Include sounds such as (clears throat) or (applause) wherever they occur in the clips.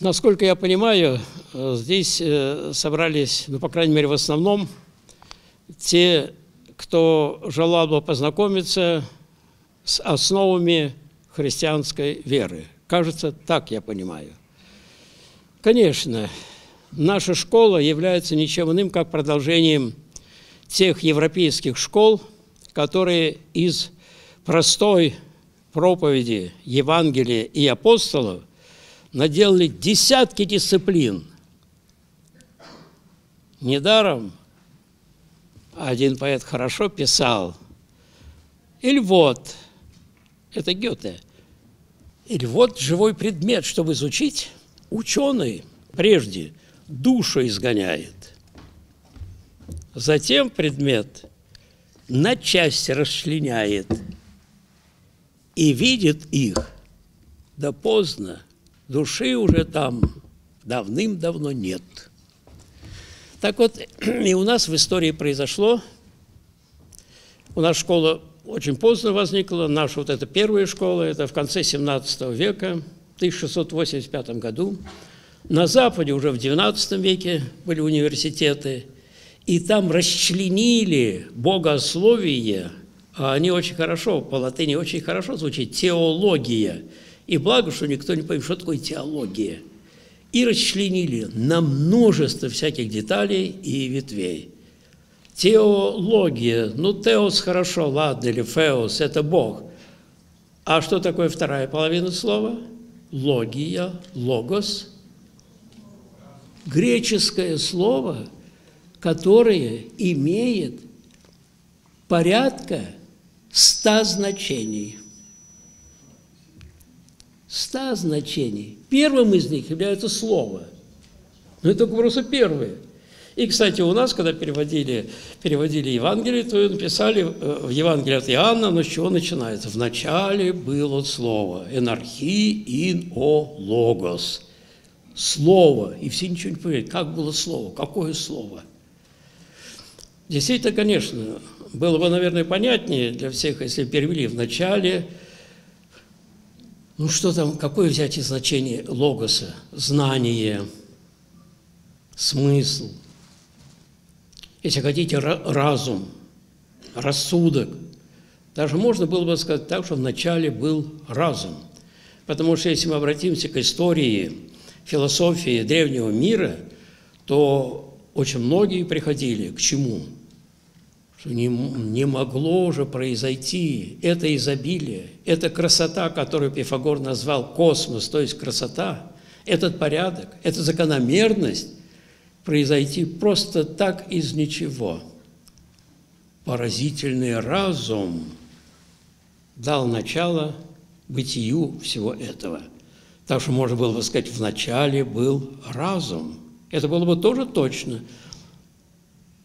Насколько я понимаю, э, здесь э, собрались, ну, по крайней мере, в основном, те, кто желал бы познакомиться с основами христианской веры. Кажется, так я понимаю. Конечно, наша школа является ничем иным, как продолжением тех европейских школ, которые из простой проповеди Евангелия и апостолов – наделали десятки дисциплин. Недаром один поэт хорошо писал, или вот, это Гёте, или вот живой предмет, чтобы изучить, ученый прежде душу изгоняет. Затем предмет на части расчленяет и видит их, да поздно – Души уже там давным-давно нет. Так вот, (clears throat) и у нас в истории произошло, у нас школа очень поздно возникла, наша вот эта первая школа, это в конце 17 века, в 1685 году. На Западе уже в 19 веке были университеты, и там расчленили богословие, а они очень хорошо, по латыни очень хорошо звучит, теология – и благо, что никто не поймет, что такое теология. И расчленили на множество всяких деталей и ветвей. Теология, ну, теос хорошо, ладно, или феос – это Бог. А что такое вторая половина слова? Логия, логос. Греческое слово, которое имеет порядка ста значений – ста значений. Первым из них является слово. Но это только просто первое. И, кстати, у нас, когда переводили, переводили Евангелие, то написали э, в Евангелии от Иоанна, но с чего начинается? Вначале было слово. Энархи ин о логос. Слово. И все ничего не понимают. Как было слово? Какое слово? Действительно, конечно, было бы, наверное, понятнее для всех, если перевели вначале ну что там, какое взять значение логоса? Знание, смысл. Если хотите, разум, рассудок. Даже можно было бы сказать так, что вначале был разум. Потому что если мы обратимся к истории, философии древнего мира, то очень многие приходили к чему? Что не, не могло уже произойти это изобилие, эта красота, которую Пифагор назвал космос, то есть красота, этот порядок, эта закономерность произойти просто так из ничего. Поразительный разум дал начало бытию всего этого. Так что можно было бы сказать, в начале был разум. Это было бы тоже точно –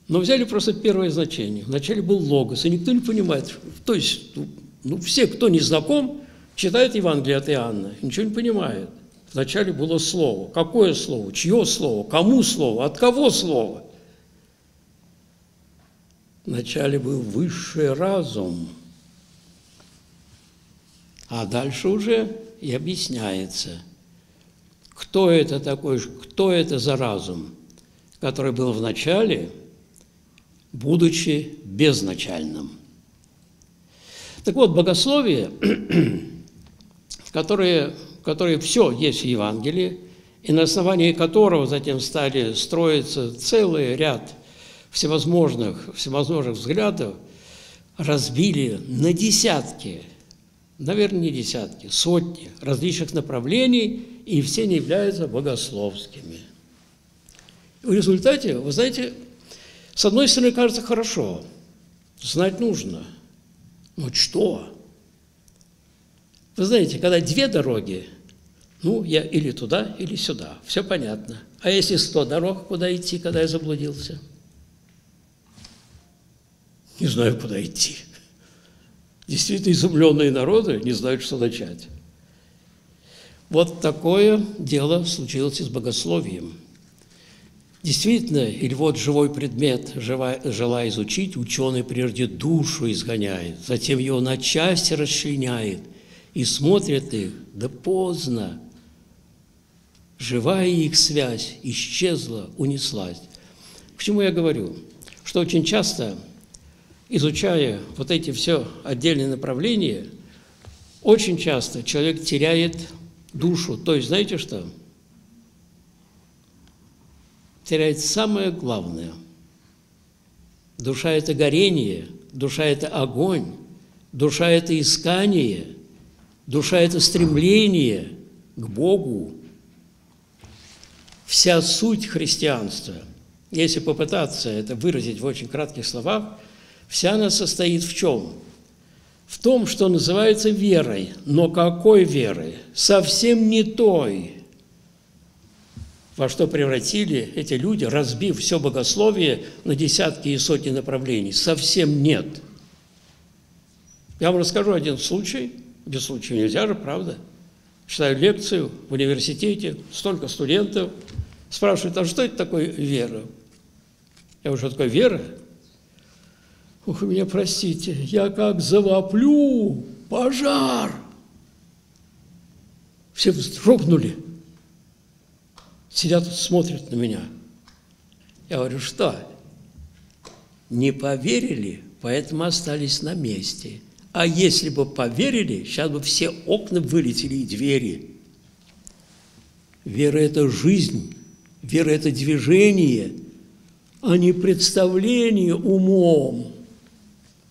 но взяли просто первое значение. Вначале был логос, и никто не понимает. То есть, ну, все, кто не знаком, читают Евангелие от Иоанна, ничего не понимает. Вначале было слово. Какое слово? Чье слово? Кому слово? От кого слово? Вначале был высший разум. А дальше уже и объясняется, кто это такой, кто это за разум, который был в начале – будучи безначальным. Так вот, богословие, (clears throat) которое, которое все есть в Евангелии, и на основании которого затем стали строиться целый ряд всевозможных, всевозможных взглядов, разбили на десятки, наверное, не десятки, сотни различных направлений, и все они являются богословскими. В результате, вы знаете, с одной стороны, кажется хорошо, знать нужно. Но что? Вы знаете, когда две дороги, ну, я или туда, или сюда, все понятно. А если сто дорог, куда идти, когда я заблудился? Не знаю, куда идти. Действительно, изумленные народы не знают, что начать. Вот такое дело случилось и с богословием – Действительно, или вот живой предмет, желая изучить, ученый прежде душу изгоняет, затем его на части расчленяет и смотрит их, да поздно. живая их связь исчезла, унеслась. К чему я говорю? Что очень часто, изучая вот эти все отдельные направления, очень часто человек теряет душу. То есть, знаете что? Теряет самое главное. Душа – это горение, душа – это огонь, душа – это искание, душа – это стремление к Богу. Вся суть христианства, если попытаться это выразить в очень кратких словах, вся она состоит в чем? в том, что называется верой. Но какой верой? Совсем не той, во что превратили эти люди, разбив все богословие на десятки и сотни направлений. Совсем нет. Я вам расскажу один случай. Без случая нельзя же, правда? Читаю лекцию в университете, столько студентов. Спрашивают, а что это такое вера? Я что такое вера? Ух, меня простите, я как завоплю, пожар. Все вздрогнули, сидят, смотрят на меня. Я говорю, что? Не поверили, поэтому остались на месте. А если бы поверили, сейчас бы все окна вылетели и двери. Вера – это жизнь, вера – это движение, а не представление умом.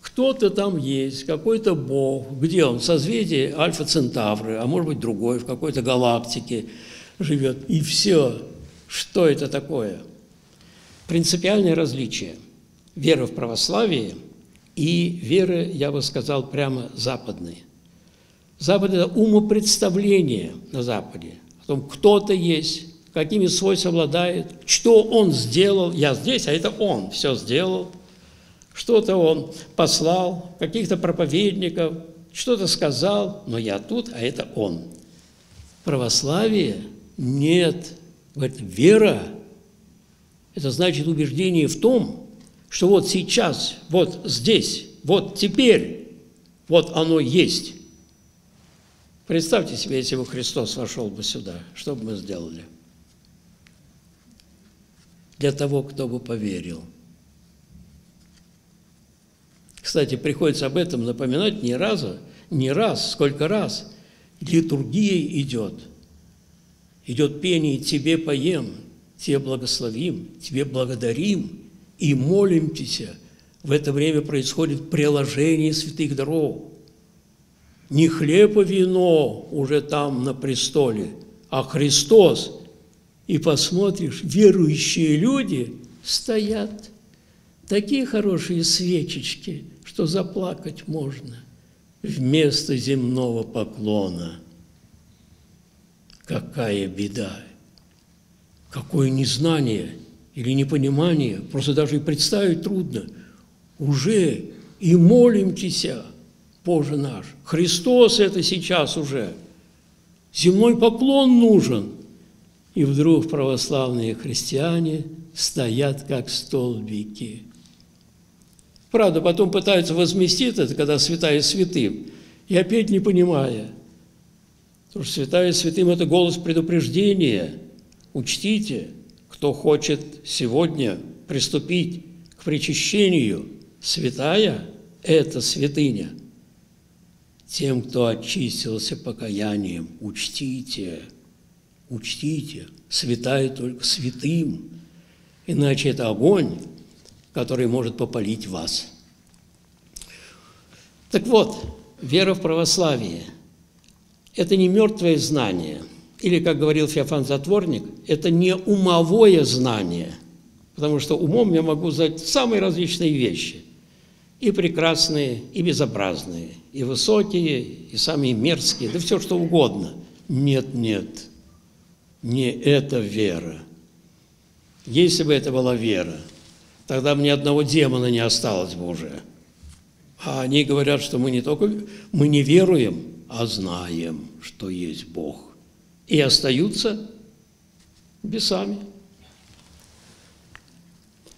Кто-то там есть, какой-то бог. Где он? В созвездии Альфа Центавры, а может быть другой, в какой-то галактике живет. И все. Что это такое? Принципиальное различие. Вера в православие и вера, я бы сказал, прямо западной. Запад – это умопредставление на Западе о том, кто-то есть, какими свойствами обладает, что он сделал. Я здесь, а это он все сделал – что-то он послал, каких-то проповедников, что-то сказал, но я тут, а это он. Православие нет. Говорит, вера – это значит убеждение в том, что вот сейчас, вот здесь, вот теперь, вот оно есть. Представьте себе, если бы Христос вошел бы сюда, что бы мы сделали? Для того, кто бы поверил – кстати, приходится об этом напоминать не разу, не раз, сколько раз. Литургия идет. Идет пение «Тебе поем», «Тебе благословим», «Тебе благодарим» и молимся. В это время происходит приложение святых даров. Не хлеб и вино уже там на престоле, а Христос. И посмотришь, верующие люди стоят. Такие хорошие свечечки – что заплакать можно вместо земного поклона. Какая беда! Какое незнание или непонимание, просто даже и представить трудно. Уже и молимся, Боже наш. Христос это сейчас уже. Земной поклон нужен. И вдруг православные христиане стоят как столбики – Правда, потом пытаются возместить это, когда святая святым, и опять не понимая. Потому что святая святым – это голос предупреждения. Учтите, кто хочет сегодня приступить к причащению, святая – это святыня. Тем, кто очистился покаянием, учтите, учтите, святая только святым, иначе это огонь, который может попалить вас. Так вот, вера в православие – это не мертвое знание, или, как говорил Феофан Затворник, это не умовое знание, потому что умом я могу знать самые различные вещи, и прекрасные, и безобразные, и высокие, и самые мерзкие, да все что угодно. Нет, нет, не это вера. Если бы это была вера – тогда ни одного демона не осталось бы уже. А они говорят, что мы не только мы не веруем, а знаем, что есть Бог. И остаются бесами.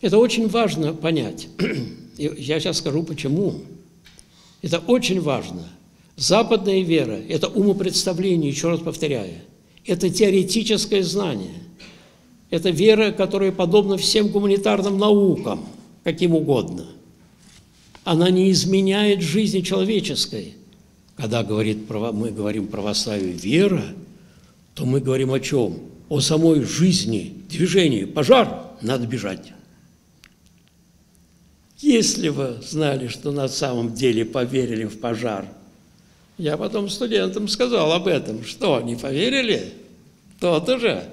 Это очень важно понять. И я сейчас скажу, почему. Это очень важно. Западная вера – это умопредставление, еще раз повторяю. Это теоретическое знание. Это вера, которая подобна всем гуманитарным наукам, каким угодно. Она не изменяет жизни человеческой. Когда говорит, мы говорим православие вера, то мы говорим о чем? О самой жизни, движении. Пожар, надо бежать. Если вы знали, что на самом деле поверили в пожар, я потом студентам сказал об этом. Что, не поверили? То-то же.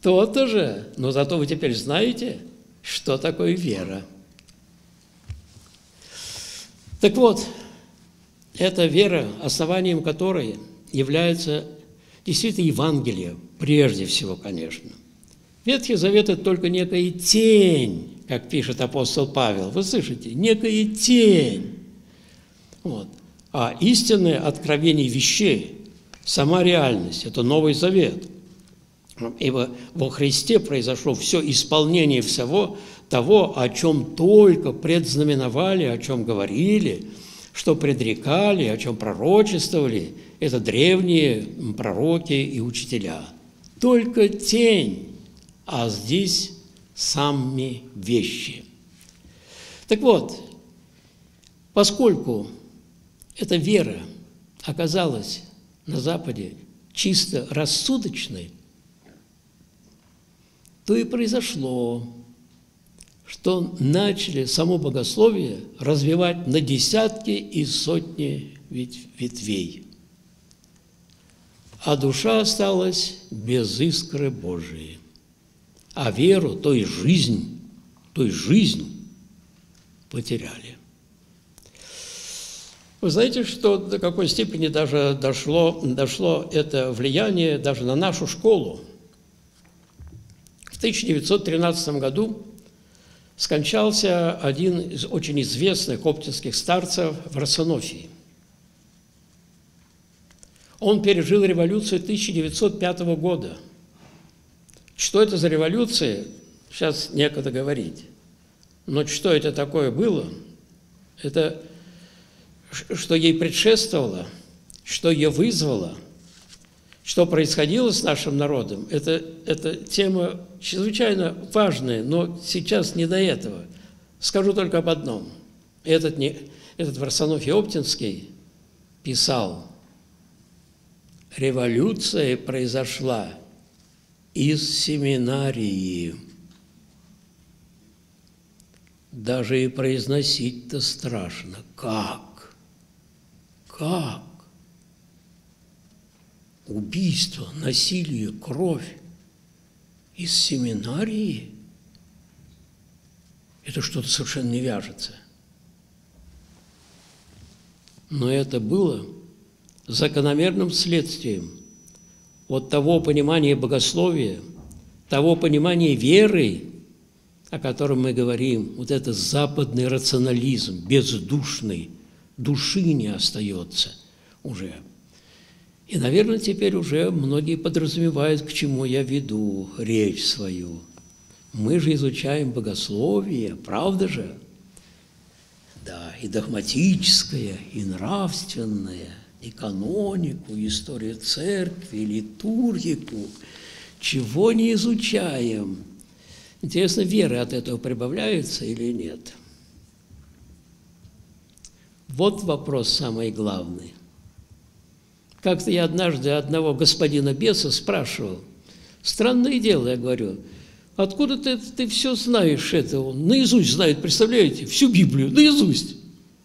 То-то же. Но зато вы теперь знаете, что такое вера. Так вот, эта вера, основанием которой является действительно Евангелие, прежде всего, конечно. Ветхий Завет – это только некая тень как пишет апостол Павел. Вы слышите? Некая тень. Вот. А истинное откровение вещей, сама реальность – это Новый Завет. Ибо во Христе произошло все исполнение всего того, о чем только предзнаменовали, о чем говорили, что предрекали, о чем пророчествовали. Это древние пророки и учителя. Только тень, а здесь сами вещи. Так вот, поскольку эта вера оказалась на Западе чисто рассудочной, то и произошло, что начали само богословие развивать на десятки и сотни ветвей. А душа осталась без искры Божией а веру, то есть жизнь, то есть жизнь потеряли. Вы знаете, что до какой степени даже дошло, дошло это влияние даже на нашу школу? В 1913 году скончался один из очень известных оптинских старцев в Росонофии. Он пережил революцию 1905 года – что это за революция, сейчас некогда говорить. Но что это такое было, это что ей предшествовало, что ее вызвало, что происходило с нашим народом, это, это тема чрезвычайно важная, но сейчас не до этого. Скажу только об одном. Этот, не, этот Варсонофий Оптинский писал, революция произошла из семинарии. Даже и произносить-то страшно. Как? Как? Убийство, насилие, кровь из семинарии? Это что-то совершенно не вяжется. Но это было закономерным следствием от того понимания богословия, того понимания веры, о котором мы говорим, вот это западный рационализм, бездушный, души не остается уже. И, наверное, теперь уже многие подразумевают, к чему я веду речь свою. Мы же изучаем богословие, правда же? Да, и догматическое, и нравственное – и канонику, и историю церкви, литургику, чего не изучаем. Интересно, вера от этого прибавляется или нет? Вот вопрос самый главный. Как-то я однажды одного господина беса спрашивал, странное дело, я говорю, откуда ты, ты все знаешь это? Он наизусть знает, представляете, всю Библию, наизусть.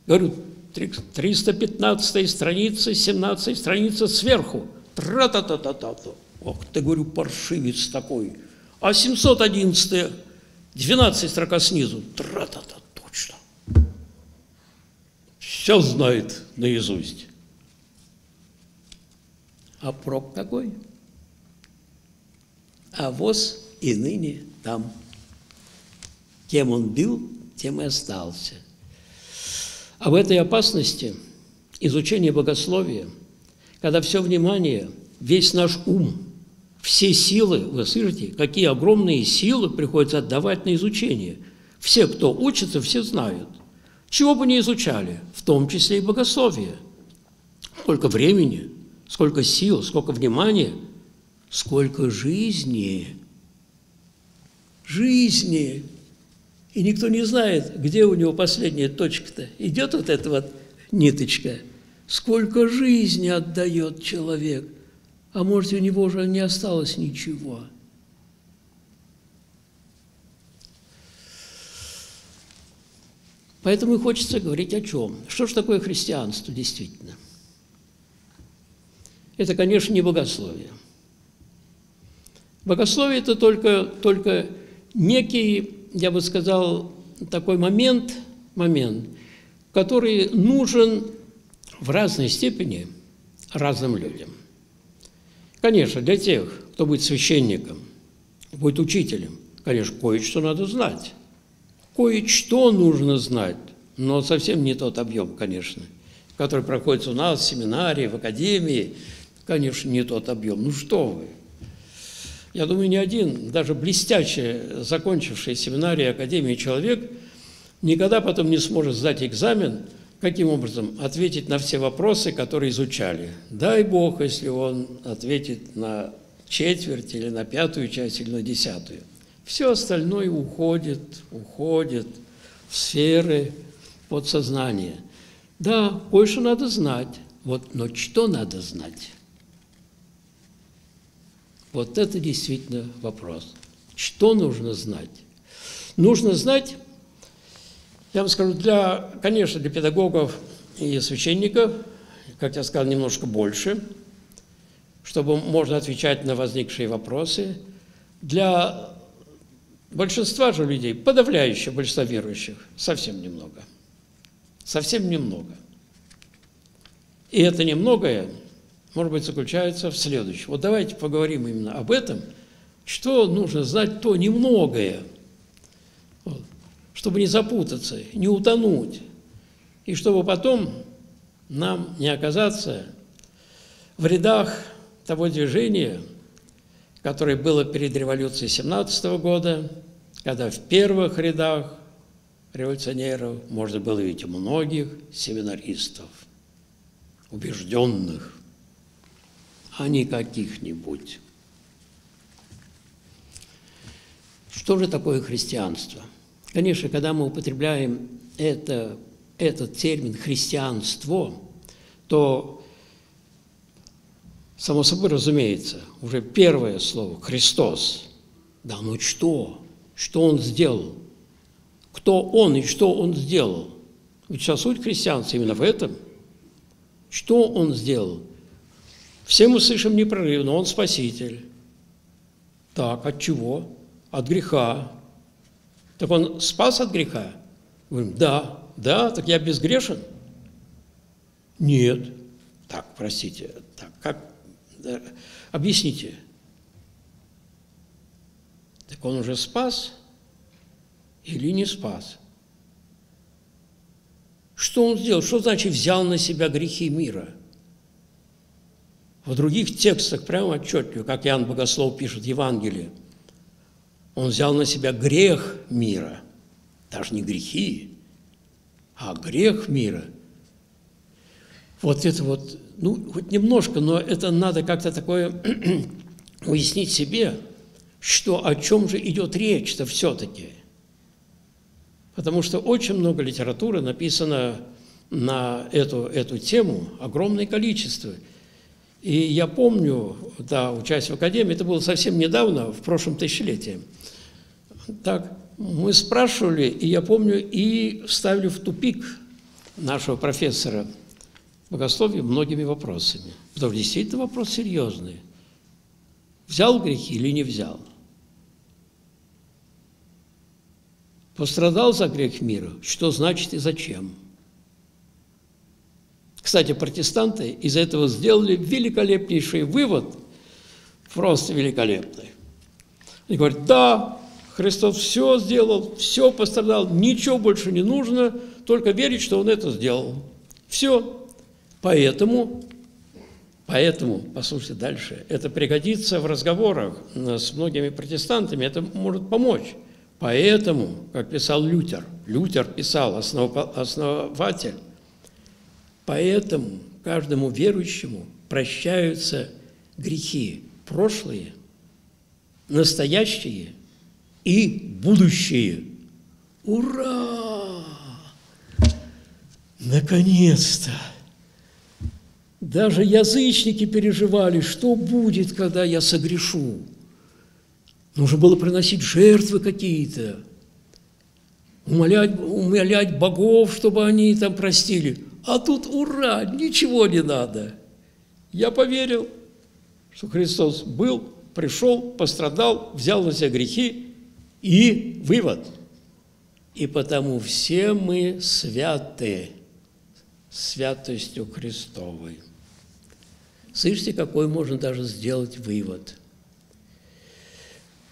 Говорю, 315 страница, 17 страница сверху. Тра-та-та-та-та. Ох, ты, говорю, паршивец такой. А 711 12 строка снизу. Тра-та-та, точно. Все знает наизусть. А проб какой? А воз и ныне там. Кем он был, тем и остался. Об этой опасности изучения богословия, когда все внимание, весь наш ум, все силы, вы слышите, какие огромные силы приходится отдавать на изучение. Все, кто учится, все знают. Чего бы ни изучали, в том числе и богословие. Сколько времени, сколько сил, сколько внимания, сколько жизни. Жизни. И никто не знает, где у него последняя точка-то. Идет вот эта вот ниточка. Сколько жизни отдает человек. А может, у него уже не осталось ничего. Поэтому и хочется говорить о чем. Что же такое христианство действительно? Это, конечно, не богословие. Богословие – это только, только некий, я бы сказал, такой момент, момент, который нужен в разной степени разным людям. Конечно, для тех, кто будет священником, будет учителем, конечно, кое-что надо знать. Кое-что нужно знать, но совсем не тот объем, конечно, который проходит у нас в семинарии, в академии, конечно, не тот объем. Ну что вы? Я думаю, ни один, даже блестяще закончивший семинарий академии человек никогда потом не сможет сдать экзамен, каким образом ответить на все вопросы, которые изучали. Дай Бог, если он ответит на четверть или на пятую часть или на десятую. Все остальное уходит, уходит в сферы подсознания. Да, больше надо знать, вот, но что надо знать? Вот это действительно вопрос. Что нужно знать? Нужно знать, я вам скажу, для, конечно, для педагогов и священников, как я сказал, немножко больше, чтобы можно отвечать на возникшие вопросы. Для Большинства же людей, подавляющее большинство верующих, совсем немного. Совсем немного. И это немногое, может быть, заключается в следующем. Вот давайте поговорим именно об этом, что нужно знать то немногое, вот, чтобы не запутаться, не утонуть, и чтобы потом нам не оказаться в рядах того движения, которое было перед революцией 17 года, когда в первых рядах революционеров можно было видеть многих семинаристов, убежденных, а не каких-нибудь. Что же такое христианство? Конечно, когда мы употребляем это, этот термин «христианство», то Само собой разумеется, уже первое слово «Христос». Да, ну что? Что Он сделал? Кто Он и что Он сделал? Ведь вся суть христианства именно в этом. Что Он сделал? Все мы слышим непрерывно, Он Спаситель. Так, от чего? От греха. Так Он спас от греха? Говорим, да, да, так я безгрешен? Нет. Так, простите, так, как, Объясните. Так он уже спас или не спас? Что он сделал? Что значит взял на себя грехи мира? В других текстах прямо отчетливо, как Иоанн Богослов пишет в Евангелии, он взял на себя грех мира, даже не грехи, а грех мира. Вот это вот ну, хоть немножко, но это надо как-то такое (clears throat) уяснить себе, что о чем же идет речь-то все-таки. Потому что очень много литературы написано на эту, эту тему, огромное количество. И я помню, да, учась в Академии, это было совсем недавно, в прошлом тысячелетии. Так, мы спрашивали, и я помню, и вставили в тупик нашего профессора – богословие многими вопросами. Потому что действительно вопрос серьезный. Взял грехи или не взял? Пострадал за грех мира? Что значит и зачем? Кстати, протестанты из этого сделали великолепнейший вывод, просто великолепный. Они говорят, да, Христос все сделал, все пострадал, ничего больше не нужно, только верить, что Он это сделал. Все, Поэтому, поэтому, послушайте дальше, это пригодится в разговорах с многими протестантами, это может помочь. Поэтому, как писал Лютер, Лютер писал, основатель, поэтому каждому верующему прощаются грехи прошлые, настоящие и будущие. Ура! Наконец-то! Даже язычники переживали, что будет, когда я согрешу. Нужно было приносить жертвы какие-то, умолять, умолять богов, чтобы они там простили. А тут ура, ничего не надо. Я поверил, что Христос был, пришел, пострадал, взял на себя грехи и вывод. И потому все мы святы святостью Христовой. Слышите, какой можно даже сделать вывод –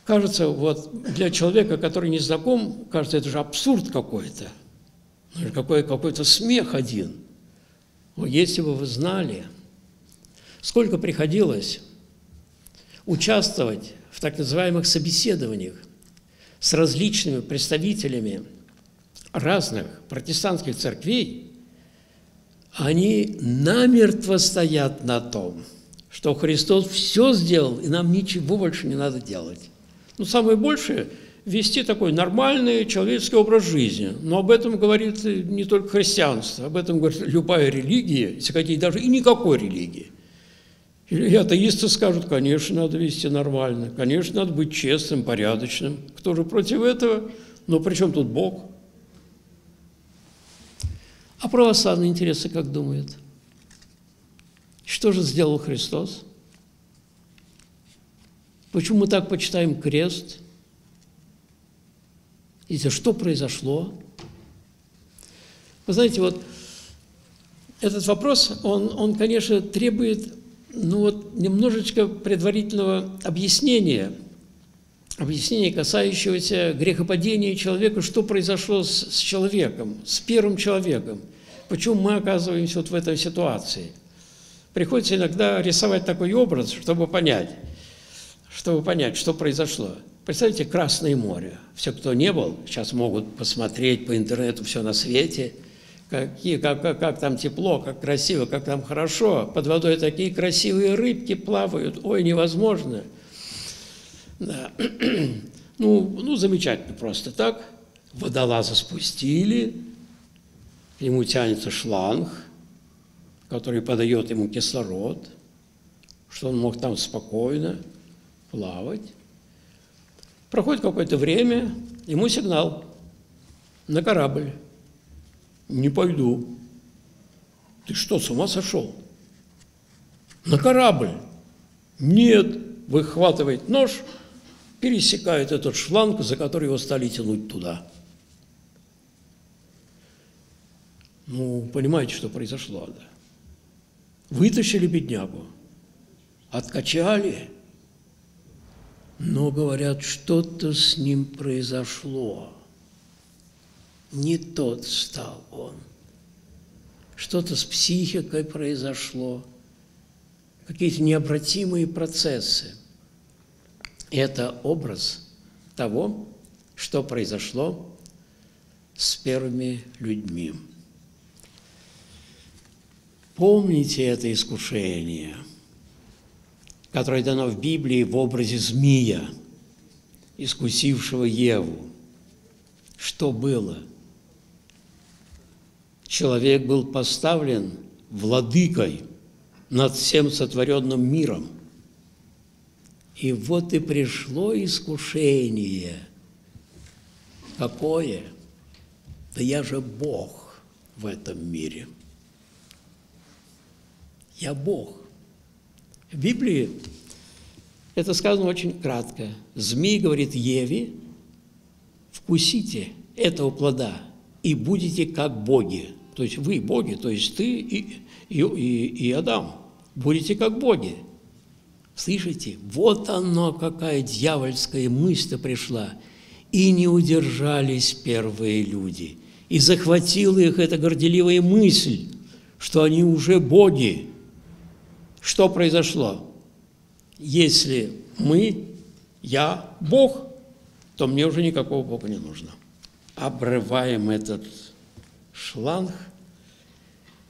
Кажется, вот для человека, который не знаком, кажется, это же абсурд какой-то. Какой, какой-то смех один. Но если бы вы знали, сколько приходилось участвовать в так называемых собеседованиях с различными представителями разных протестантских церквей, они намертво стоят на том, что Христос все сделал, и нам ничего больше не надо делать. Ну, самое большее – вести такой нормальный человеческий образ жизни. Но об этом говорит не только христианство, об этом говорит любая религия, если хотите, даже и никакой религии. И атеисты скажут, конечно, надо вести нормально, конечно, надо быть честным, порядочным. Кто же против этого? Но при чем тут Бог? А православные интересы как думают? Что же сделал Христос? Почему мы так почитаем крест? За что произошло? Вы знаете, вот этот вопрос, он, он конечно, требует ну вот, немножечко предварительного объяснения, объяснения, касающегося грехопадения человека, что произошло с, с человеком, с первым человеком, почему мы оказываемся вот в этой ситуации. Приходится иногда рисовать такой образ, чтобы понять – чтобы понять, что произошло. Представьте, Красное море. Все, кто не был, сейчас могут посмотреть по интернету все на свете, какие, как, как, как там тепло, как красиво, как там хорошо. Под водой такие красивые рыбки плавают. Ой, невозможно. Да. (clears throat) Ну, ну, замечательно просто так. Водолаза спустили, к нему тянется шланг, который подает ему кислород, что он мог там спокойно плавать. Проходит какое-то время, ему сигнал на корабль. Не пойду. Ты что, с ума сошел? На корабль. Нет, выхватывает нож, пересекает этот шланг, за который его стали тянуть туда. Ну, понимаете, что произошло, да? Вытащили беднягу, откачали – но, говорят, что-то с ним произошло. Не тот стал он. Что-то с психикой произошло, какие-то необратимые процессы. Это образ того, что произошло с первыми людьми. Помните это искушение – которое дано в Библии в образе змея, искусившего Еву. Что было? Человек был поставлен владыкой над всем сотворенным миром. И вот и пришло искушение. Какое? Да я же Бог в этом мире. Я Бог. Библии это сказано очень кратко. Змей говорит Еве, вкусите этого плода и будете как боги. То есть вы боги, то есть ты и, и, и, и Адам. Будете как боги. Слышите? Вот оно, какая дьявольская мысль пришла. И не удержались первые люди. И захватила их эта горделивая мысль, что они уже боги. Что произошло? Если мы, я, Бог, то мне уже никакого Бога не нужно. Обрываем этот шланг,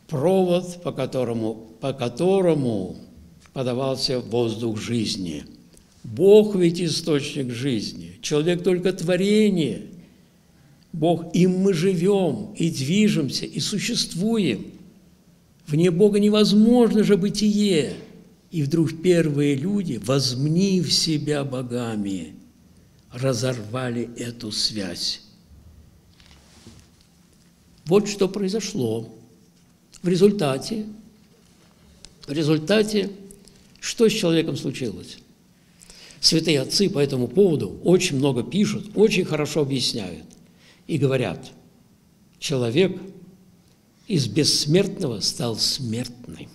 провод, по которому по которому подавался воздух жизни. Бог ведь источник жизни, человек только творение. Бог, им мы живем и движемся, и существуем. Вне Бога невозможно же бытие. И вдруг первые люди, возмнив себя богами, разорвали эту связь. Вот что произошло. В результате, в результате, что с человеком случилось? Святые отцы по этому поводу очень много пишут, очень хорошо объясняют и говорят, человек из бессмертного стал смертным.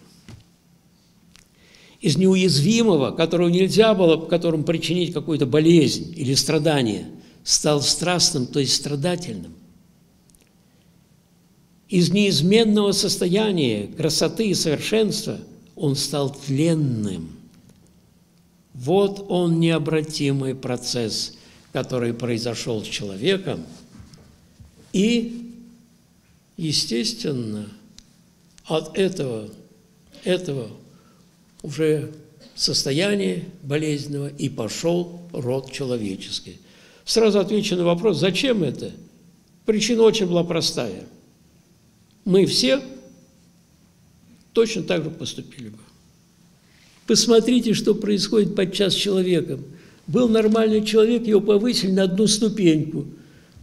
Из неуязвимого, которого нельзя было, которому причинить какую-то болезнь или страдание, стал страстным, то есть страдательным – из неизменного состояния красоты и совершенства он стал тленным. Вот он необратимый процесс, который произошел с человеком. И, естественно, от этого, этого уже состояния болезненного и пошел род человеческий. Сразу отвечу на вопрос, зачем это? Причина очень была простая – мы все точно так же поступили бы. Посмотрите, что происходит подчас с человеком. Был нормальный человек, его повысили на одну ступеньку.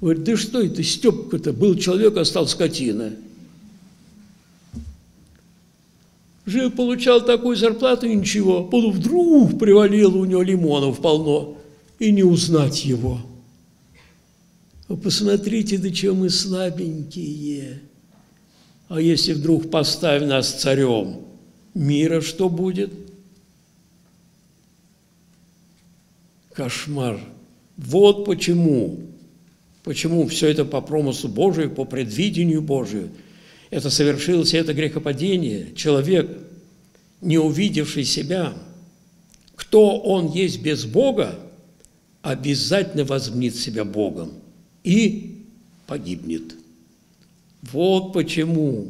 Говорит, да что это, Степка-то, был человек, а стал скотина. Жил, получал такую зарплату и ничего. Потом вдруг привалило у него лимонов полно, и не узнать его. Вы посмотрите, до чего мы слабенькие. А если вдруг поставь нас царем мира, что будет? Кошмар. Вот почему. Почему все это по промыслу Божию, по предвидению Божию. Это совершилось, это грехопадение. Человек, не увидевший себя, кто он есть без Бога, обязательно возмнит себя Богом и погибнет. Вот почему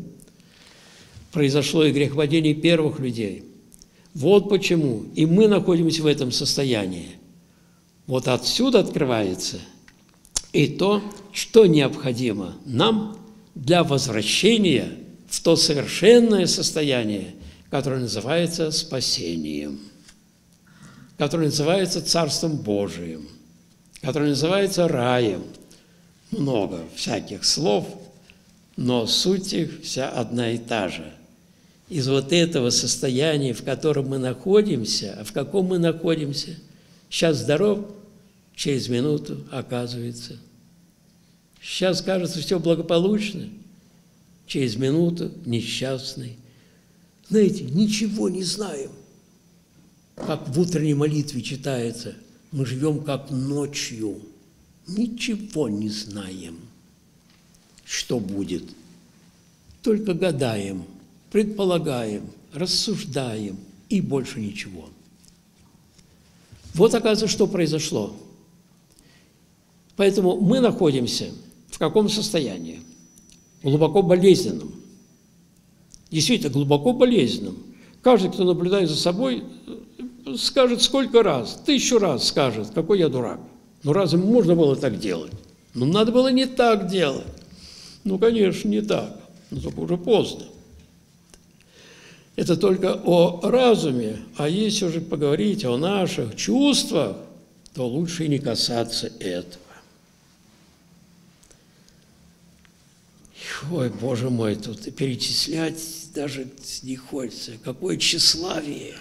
произошло и грехопадение первых людей. Вот почему. И мы находимся в этом состоянии. Вот отсюда открывается и то, что необходимо нам для возвращения в то совершенное состояние, которое называется спасением, которое называется Царством Божиим, которое называется раем. Много всяких слов – но суть их вся одна и та же. Из вот этого состояния, в котором мы находимся, а в каком мы находимся, сейчас здоров, через минуту оказывается. Сейчас кажется все благополучно, через минуту несчастный. Знаете, ничего не знаем. Как в утренней молитве читается, мы живем как ночью, ничего не знаем что будет. Только гадаем, предполагаем, рассуждаем и больше ничего. Вот, оказывается, что произошло. Поэтому мы находимся в каком состоянии? Глубоко болезненном. Действительно, глубоко болезненном. Каждый, кто наблюдает за собой, скажет сколько раз, тысячу раз скажет, какой я дурак. Ну разве можно было так делать? Ну надо было не так делать. Ну, конечно, не так, но только уже поздно. Это только о разуме, а если уже поговорить о наших чувствах, то лучше и не касаться этого. Ой, Боже мой, тут перечислять даже не хочется. Какое тщеславие,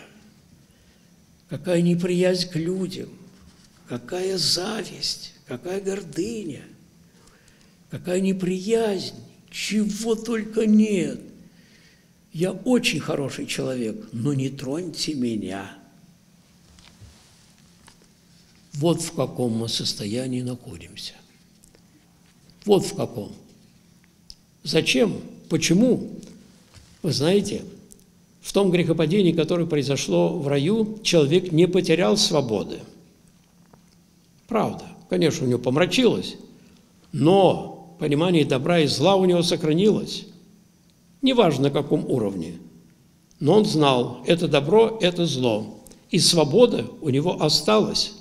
какая неприязнь к людям, какая зависть, какая гордыня – какая неприязнь, чего только нет. Я очень хороший человек, но не троньте меня. Вот в каком мы состоянии находимся. Вот в каком. Зачем? Почему? Вы знаете, в том грехопадении, которое произошло в раю, человек не потерял свободы. Правда, конечно, у него помрачилось, но понимание добра и зла у него сохранилось, неважно на каком уровне. Но он знал, это добро, это зло. И свобода у него осталась.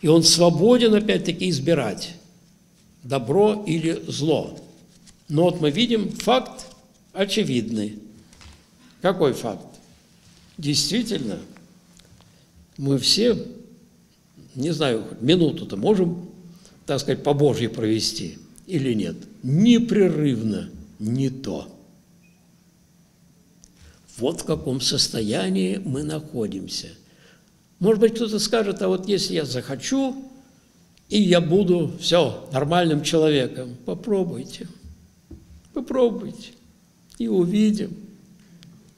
И он свободен, опять-таки, избирать, добро или зло. Но вот мы видим факт очевидный. Какой факт? Действительно, мы все, не знаю, минуту-то можем, так сказать, по Божьей провести или нет? Непрерывно не то. Вот в каком состоянии мы находимся. Может быть, кто-то скажет, а вот если я захочу, и я буду, все, нормальным человеком. Попробуйте. Попробуйте. И увидим.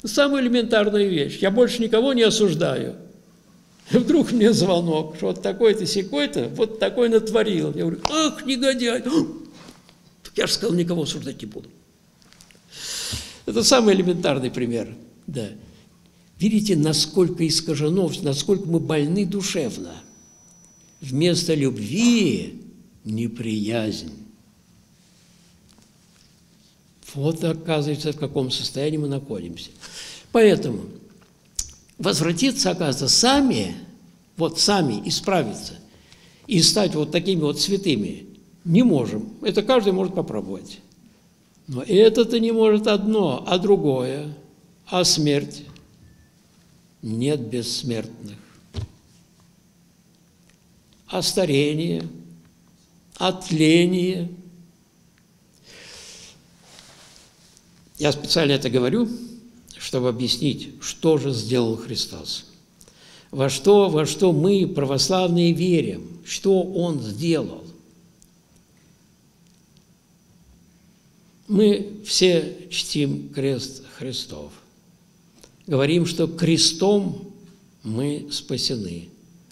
Самая элементарная вещь. Я больше никого не осуждаю. И (laughs) вдруг мне звонок, что вот такой-то, секой-то, вот такой натворил. Я говорю, ах, негодяй. (gasps) Я же сказал, никого осуждать не буду. Это самый элементарный пример. Да. Видите, насколько искажено, насколько мы больны душевно. Вместо любви – неприязнь. Вот, оказывается, в каком состоянии мы находимся. Поэтому возвратиться, оказывается, сами, вот сами исправиться и стать вот такими вот святыми не можем. Это каждый может попробовать. Но это-то не может одно, а другое, а смерть. Нет бессмертных. А старение, а тление. Я специально это говорю, чтобы объяснить, что же сделал Христос. Во что, во что мы, православные, верим, что Он сделал. Мы все чтим крест Христов. Говорим, что крестом мы спасены.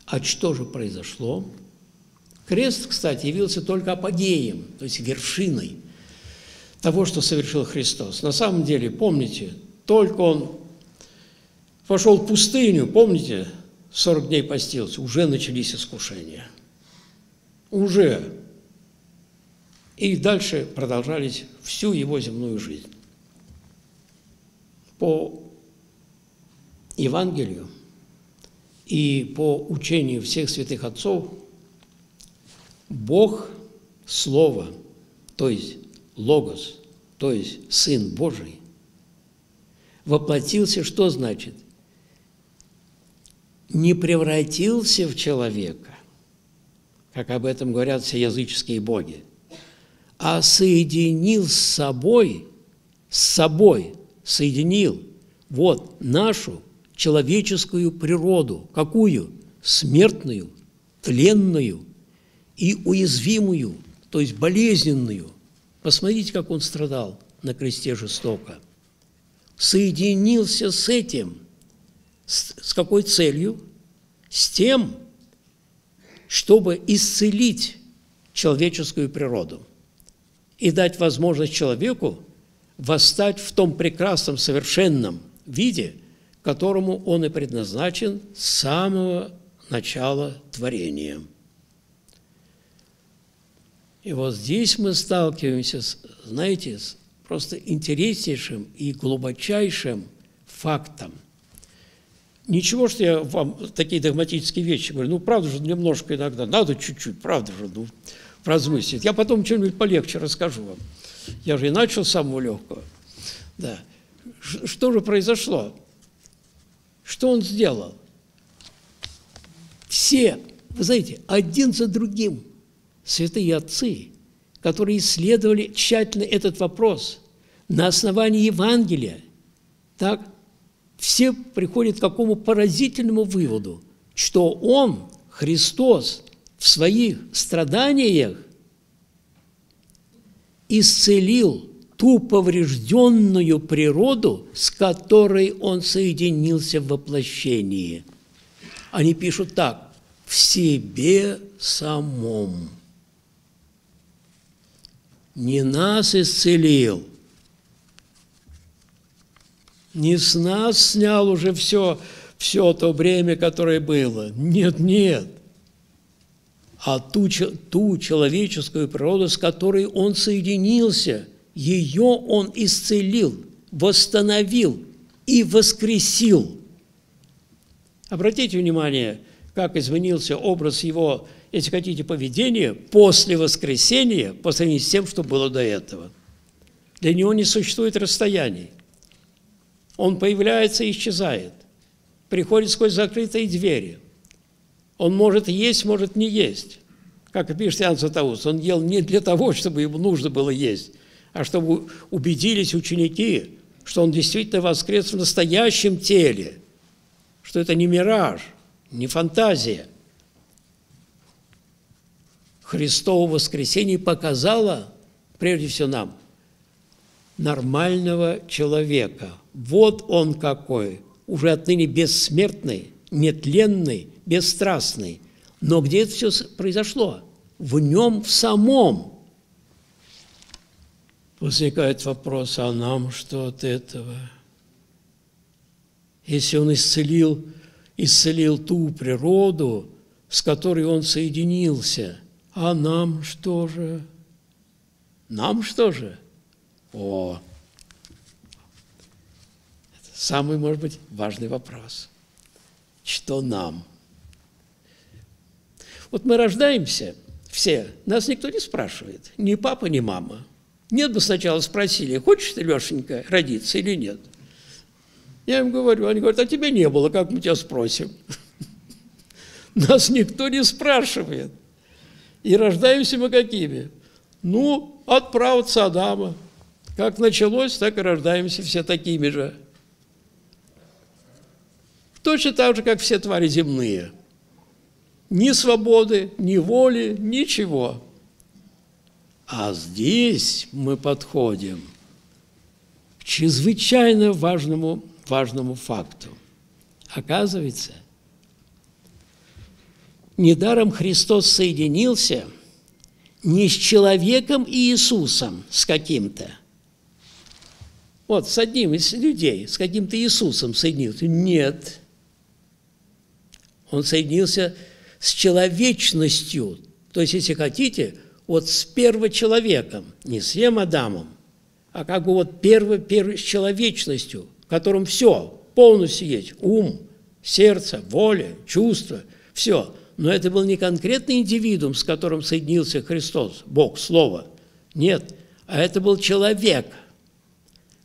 А что же произошло? Крест, кстати, явился только апогеем, то есть вершиной того, что совершил Христос. На самом деле, помните, только Он пошел в пустыню, помните, 40 дней постился, уже начались искушения. Уже и дальше продолжались всю его земную жизнь. По Евангелию и по учению всех святых отцов Бог – Слово, то есть Логос, то есть Сын Божий, воплотился, что значит? Не превратился в человека, как об этом говорят все языческие боги – а соединил с собой, с собой соединил вот нашу человеческую природу. Какую? Смертную, тленную и уязвимую, то есть болезненную. Посмотрите, как он страдал на кресте жестоко. Соединился с этим. С, какой целью? С тем, чтобы исцелить человеческую природу – и дать возможность человеку восстать в том прекрасном, совершенном виде, которому он и предназначен с самого начала творения. И вот здесь мы сталкиваемся, с, знаете, с просто интереснейшим и глубочайшим фактом. Ничего, что я вам такие догматические вещи говорю, ну, правда же, немножко иногда, надо чуть-чуть, правда же, ну, размыслить. Я потом что-нибудь полегче расскажу вам. Я же и начал с самого легкого. Да. Что же произошло? Что он сделал? Все, вы знаете, один за другим святые отцы, которые исследовали тщательно этот вопрос на основании Евангелия, так, все приходят к какому поразительному выводу, что Он, Христос, в своих страданиях исцелил ту поврежденную природу, с которой он соединился в воплощении. Они пишут так – в себе самом. Не нас исцелил, не с нас снял уже все, все то бремя, которое было. Нет, нет – а ту, ту человеческую природу, с которой он соединился, ее он исцелил восстановил и воскресил. Обратите внимание, как изменился образ его, если хотите, поведения после воскресения по сравнению с тем, что было до этого. Для него не существует расстояний. Он появляется и исчезает. Приходит сквозь закрытые двери. Он может есть, может не есть. Как пишет Иоанн Златоуст, он ел не для того, чтобы ему нужно было есть, а чтобы убедились ученики, что он действительно воскрес в настоящем теле, что это не мираж, не фантазия. Христово воскресение показало, прежде всего нам, нормального человека. Вот он какой, уже отныне бессмертный, нетленный, бесстрастный. Но где это все произошло? В нем в самом. Возникает вопрос, а нам что от этого? Если он исцелил, исцелил ту природу, с которой он соединился, а нам что же? Нам что же? О, это самый, может быть, важный вопрос. Что нам? Вот мы рождаемся все, нас никто не спрашивает, ни папа, ни мама. Нет бы сначала спросили, хочешь ты, Лешенька, родиться или нет? Я им говорю, они говорят, а тебя не было, как мы тебя спросим? (laughs) Нас никто не спрашивает. И рождаемся мы какими? Ну, от правца Адама. Как началось, так и рождаемся все такими же. Точно так же, как все твари земные. Ни свободы, ни воли, ничего. А здесь мы подходим к чрезвычайно важному, важному факту. Оказывается, недаром Христос соединился не с человеком Иисусом, с каким-то – вот с одним из людей, с каким-то Иисусом соединился. Нет. Он соединился с человечностью. То есть, если хотите, вот с первочеловеком, не с Ем Адамом, а как бы вот первый, первый с человечностью, в котором все полностью есть. Ум, сердце, воля, чувство, все. Но это был не конкретный индивидуум, с которым соединился Христос, Бог, Слово. Нет, а это был человек –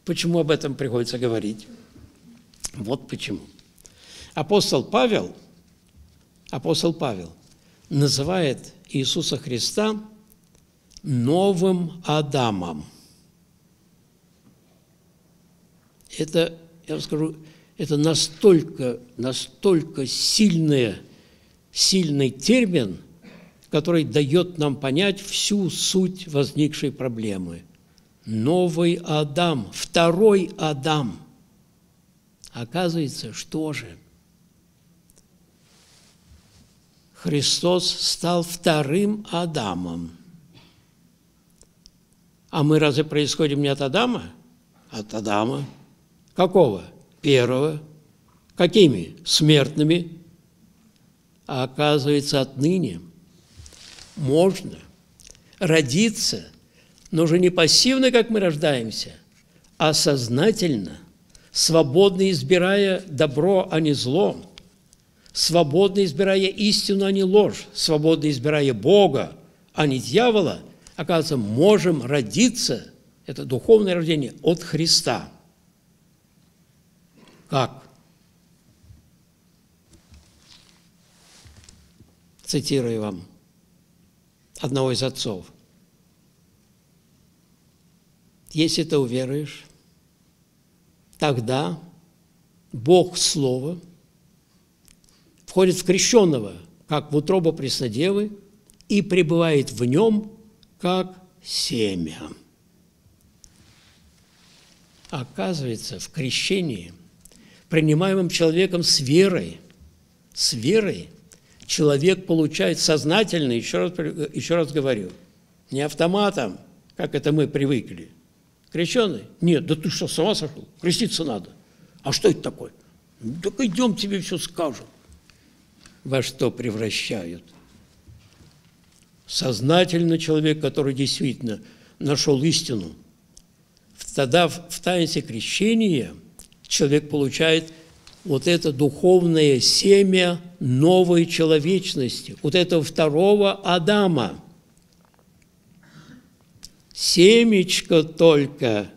Почему об этом приходится говорить? Вот почему. Апостол Павел, апостол Павел называет Иисуса Христа новым Адамом. Это, я вам скажу, это настолько, настолько сильный, сильный термин, который дает нам понять всю суть возникшей проблемы – новый Адам, второй Адам. Оказывается, что же? Христос стал вторым Адамом. А мы разве происходим не от Адама? От Адама. Какого? Первого. Какими? Смертными. А оказывается, отныне можно родиться – но уже не пассивно, как мы рождаемся, а сознательно, свободно избирая добро, а не зло, свободно избирая истину, а не ложь, свободно избирая Бога, а не дьявола, оказывается, можем родиться, это духовное рождение, от Христа. Как? Цитирую вам одного из отцов – если ты уверуешь, тогда Бог Слово входит в крещенного, как в утробу Преснодевы, и пребывает в нем, как семя. Оказывается, в крещении, принимаемым человеком с верой, с верой, человек получает сознательно, еще раз, еще раз говорю, не автоматом, как это мы привыкли – Крещеный? Нет, да ты что, с ума сошел? Креститься надо. А что это такое? Так идем, тебе все скажем. Во что превращают? Сознательно человек, который действительно нашел истину, тогда в таинстве крещения человек получает вот это духовное семя новой человечности, вот этого второго Адама. Семечко только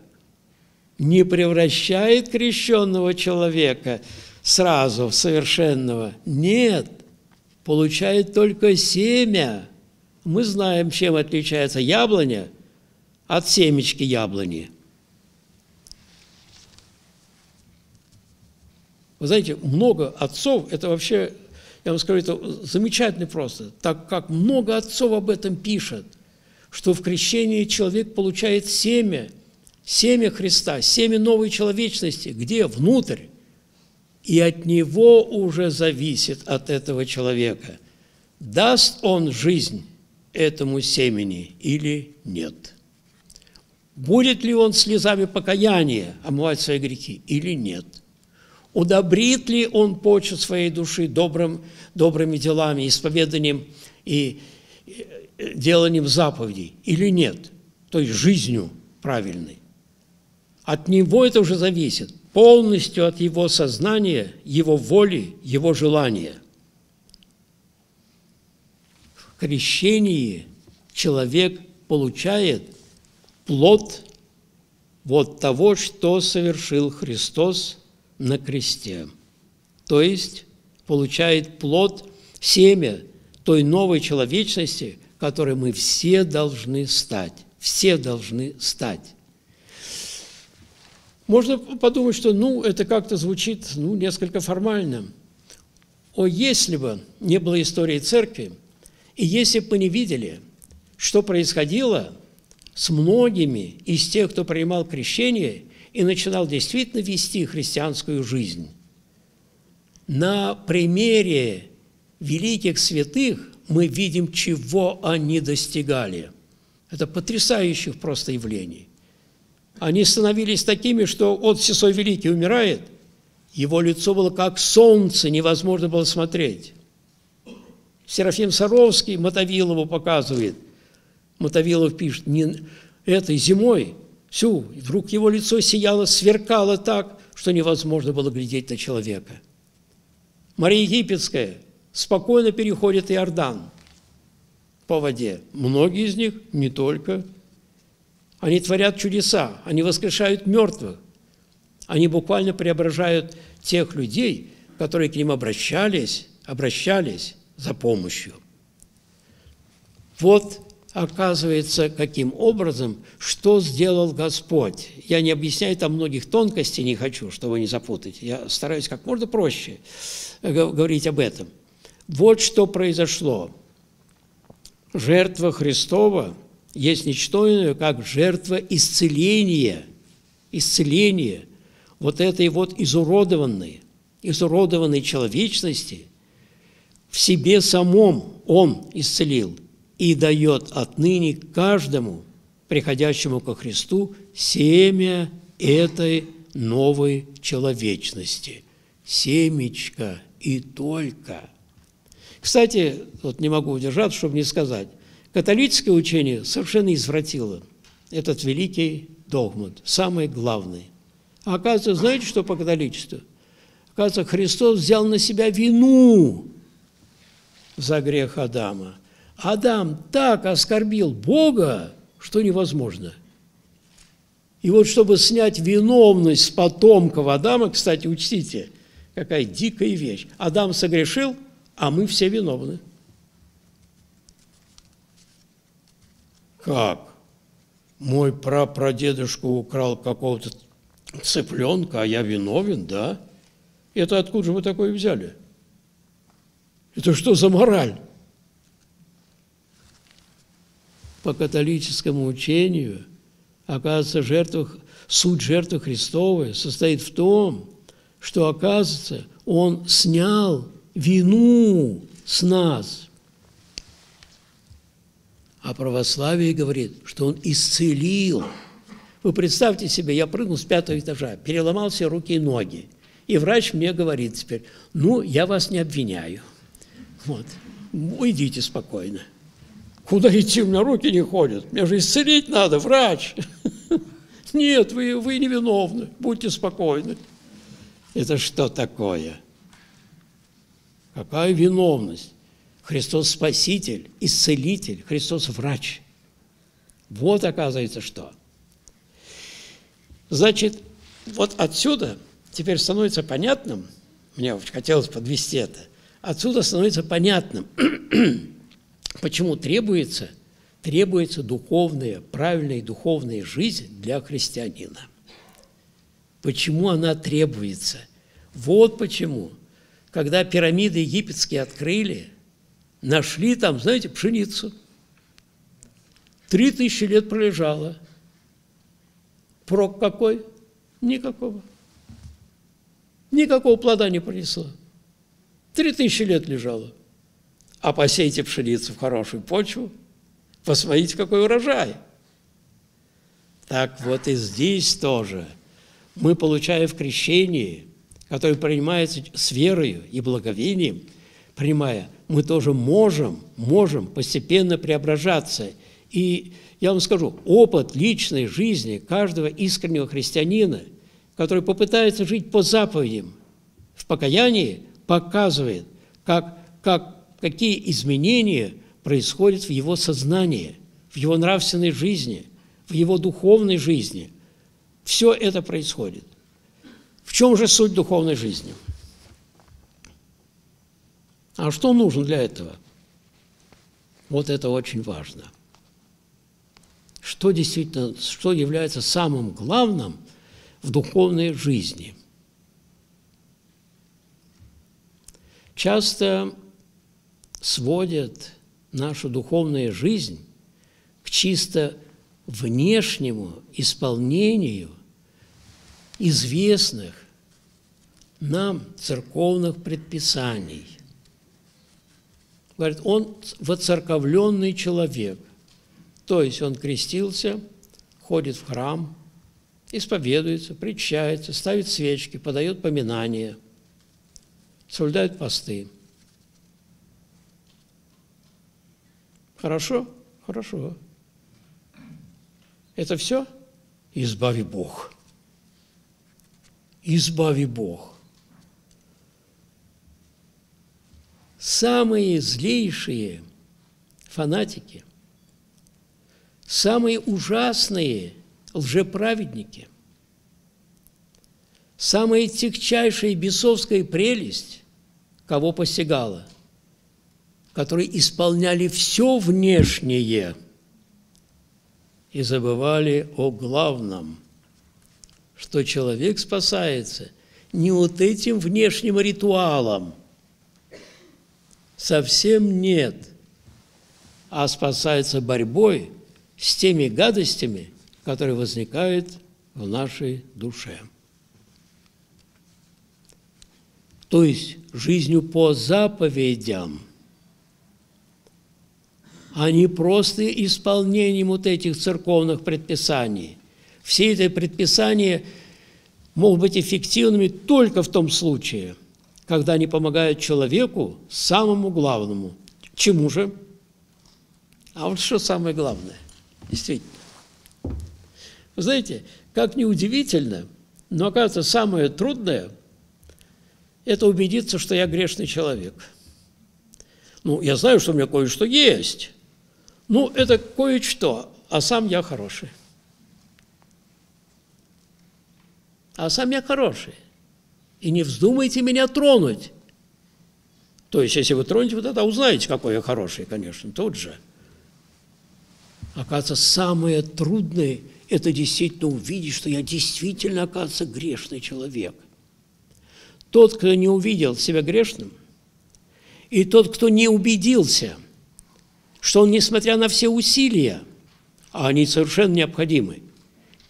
не превращает крещенного человека сразу в совершенного. Нет, получает только семя. Мы знаем, чем отличается яблоня от семечки яблони – Вы знаете, много отцов, это вообще, я вам скажу, это замечательно просто, так как много отцов об этом пишет, что в крещении человек получает семя, семя Христа, семя новой человечности, где? Внутрь. И от него уже зависит, от этого человека, даст он жизнь этому семени или нет. Будет ли он слезами покаяния омывать свои грехи или нет – Удобрит ли он почву своей души добрым, добрыми делами, исповеданием и э, деланием заповедей или нет? То есть жизнью правильной. От него это уже зависит, полностью от его сознания, его воли, его желания. В крещении человек получает плод вот того, что совершил Христос на кресте. То есть получает плод, семя той новой человечности, которой мы все должны стать. Все должны стать. Можно подумать, что ну, это как-то звучит ну, несколько формально. О, если бы не было истории церкви, и если бы мы не видели, что происходило с многими из тех, кто принимал крещение, и начинал действительно вести христианскую жизнь. На примере великих святых мы видим, чего они достигали. Это потрясающих просто явлений. Они становились такими, что вот Сесой Великий умирает, его лицо было как солнце, невозможно было смотреть. Серафим Саровский Мотовилову показывает. Мотовилов пишет, не, этой зимой всю, вдруг его лицо сияло, сверкало так, что невозможно было глядеть на человека. Мария Египетская спокойно переходит Иордан по воде. Многие из них не только. Они творят чудеса, они воскрешают мертвых, они буквально преображают тех людей, которые к ним обращались, обращались за помощью. Вот оказывается, каким образом, что сделал Господь. Я не объясняю там многих тонкостей, не хочу, чтобы не запутать. Я стараюсь как можно проще говорить об этом. Вот что произошло. Жертва Христова есть ничто иное, как жертва исцеления. Исцеление вот этой вот изуродованной, изуродованной человечности в себе самом Он исцелил – и дает отныне каждому, приходящему ко Христу, семя этой новой человечности. Семечко и только. Кстати, вот не могу удержаться, чтобы не сказать, католическое учение совершенно извратило этот великий догмат, самый главный. А оказывается, знаете, что по католичеству? Оказывается, Христос взял на себя вину за грех Адама. Адам так оскорбил Бога, что невозможно. И вот чтобы снять виновность с потомков Адама, кстати, учтите, какая дикая вещь. Адам согрешил, а мы все виновны. Как? Мой прапрадедушка украл какого-то цыпленка, а я виновен, да? Это откуда же вы такое взяли? Это что за мораль? по католическому учению, оказывается, жертва, суть жертвы Христовой состоит в том, что, оказывается, Он снял вину с нас. А православие говорит, что Он исцелил. Вы представьте себе, я прыгнул с пятого этажа, переломал все руки и ноги. И врач мне говорит теперь, ну, я вас не обвиняю. Вот, уйдите спокойно. Куда идти? У меня руки не ходят. Мне же исцелить надо, врач. (laughs) Нет, вы, вы невиновны, будьте спокойны. Это что такое? Какая виновность? Христос Спаситель, Исцелитель, Христос Врач. Вот оказывается что. Значит, вот отсюда теперь становится понятным, мне хотелось подвести это, отсюда становится понятным, (clears throat) почему требуется, требуется духовная, правильная духовная жизнь для христианина. Почему она требуется? Вот почему. Когда пирамиды египетские открыли, нашли там, знаете, пшеницу. Три тысячи лет пролежала. Прок какой? Никакого. Никакого плода не принесла. Три тысячи лет лежала. А посейте пшеницу в хорошую почву, посмотрите, какой урожай. Так вот и здесь тоже мы, получая в крещении, которое принимается с верою и благовением, принимая, мы тоже можем, можем постепенно преображаться. И я вам скажу, опыт личной жизни каждого искреннего христианина, который попытается жить по заповедям в покаянии, показывает, как, как, какие изменения происходят в его сознании, в его нравственной жизни, в его духовной жизни. Все это происходит. В чем же суть духовной жизни? А что нужно для этого? Вот это очень важно. Что действительно, что является самым главным в духовной жизни? Часто сводят нашу духовную жизнь к чисто внешнему исполнению известных нам церковных предписаний. Говорит, он воцерковленный человек, то есть он крестился, ходит в храм, исповедуется, причащается, ставит свечки, подает поминания, соблюдает посты. Хорошо? Хорошо. Это все? Избави Бог. Избави Бог. Самые злейшие фанатики, самые ужасные лжеправедники, самая тягчайшая бесовская прелесть, кого постигала, которые исполняли все внешнее – и забывали о главном, что человек спасается не вот этим внешним ритуалом, совсем нет, а спасается борьбой с теми гадостями, которые возникают в нашей душе. То есть жизнью по заповедям – а не просто исполнением вот этих церковных предписаний. Все эти предписания могут быть эффективными только в том случае, когда они помогают человеку самому главному. Чему же? А вот что самое главное, действительно. Вы знаете, как ни удивительно, но оказывается, самое трудное – это убедиться, что я грешный человек. Ну, я знаю, что у меня кое-что есть, ну, это кое-что, а сам я хороший. А сам я хороший. И не вздумайте меня тронуть. То есть, если вы тронете, вы тогда узнаете, какой я хороший, конечно, тут же. Оказывается, самое трудное – это действительно увидеть, что я действительно, оказывается, грешный человек. Тот, кто не увидел себя грешным, и тот, кто не убедился – что он, несмотря на все усилия, а они совершенно необходимы,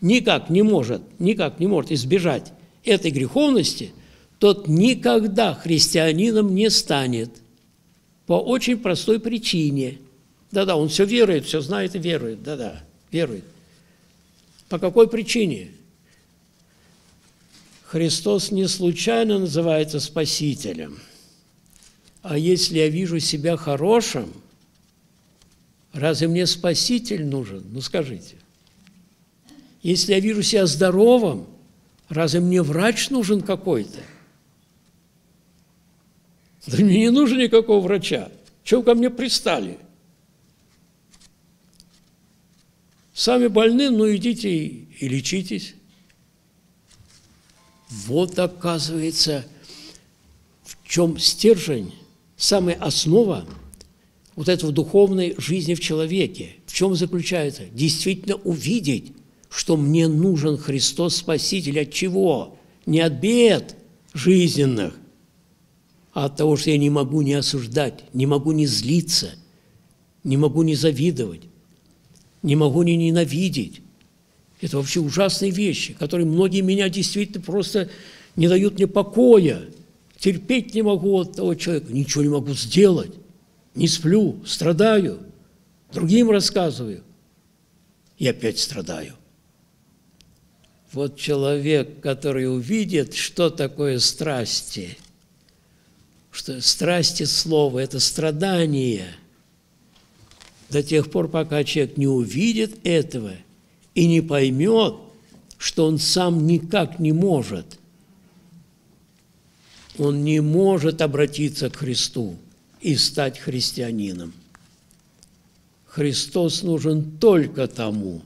никак не может, никак не может избежать этой греховности, тот никогда христианином не станет по очень простой причине. Да-да, он все верует, все знает и верует, да-да, верует. По какой причине? Христос не случайно называется Спасителем. А если я вижу себя хорошим – Разве мне Спаситель нужен? Ну скажите. Если я вижу себя здоровым, разве мне врач нужен какой-то? Да мне не нужен никакого врача. Чего ко мне пристали? Сами больны, ну идите и, лечитесь. Вот оказывается, в чем стержень, самая основа вот этого духовной жизни в человеке. В чем заключается? Действительно увидеть, что мне нужен Христос Спаситель. От чего? Не от бед жизненных, а от того, что я не могу не осуждать, не могу не злиться, не могу не завидовать, не могу не ненавидеть. Это вообще ужасные вещи, которые многие меня действительно просто не дают мне покоя. Терпеть не могу от того человека, ничего не могу сделать. Не сплю, страдаю, другим рассказываю. И опять страдаю. Вот человек, который увидит, что такое страсти, что страсти слова – это страдание – до тех пор, пока человек не увидит этого и не поймет, что он сам никак не может. Он не может обратиться к Христу и стать христианином. Христос нужен только тому,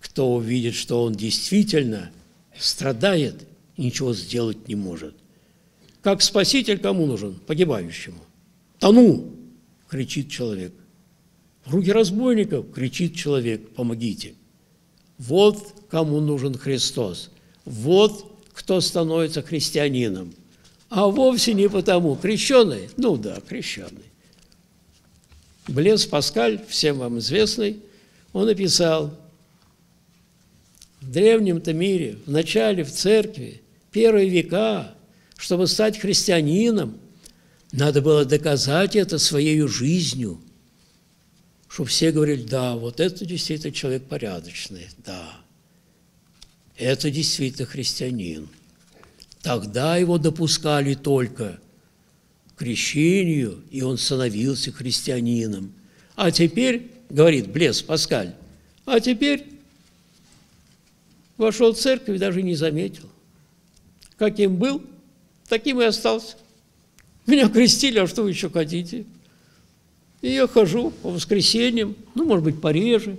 кто увидит, что он действительно страдает и ничего сделать не может. Как спаситель кому нужен? Погибающему. «Тону!» – кричит человек – руки разбойников, кричит человек, помогите. Вот кому нужен Христос. Вот кто становится христианином. А вовсе не потому. Крещеный? Ну да, крещеный. Блес Паскаль, всем вам известный, он написал, в древнем-то мире, в начале, в церкви, первые века, чтобы стать христианином, надо было доказать это своей жизнью – чтобы все говорили, да, вот это действительно человек порядочный, да, это действительно христианин. Тогда его допускали только к крещению, и он становился христианином. А теперь, говорит Блес Паскаль, а теперь вошел в церковь и даже не заметил. Каким был, таким и остался. Меня крестили, а что вы еще хотите? И я хожу по воскресеньям, ну, может быть, пореже.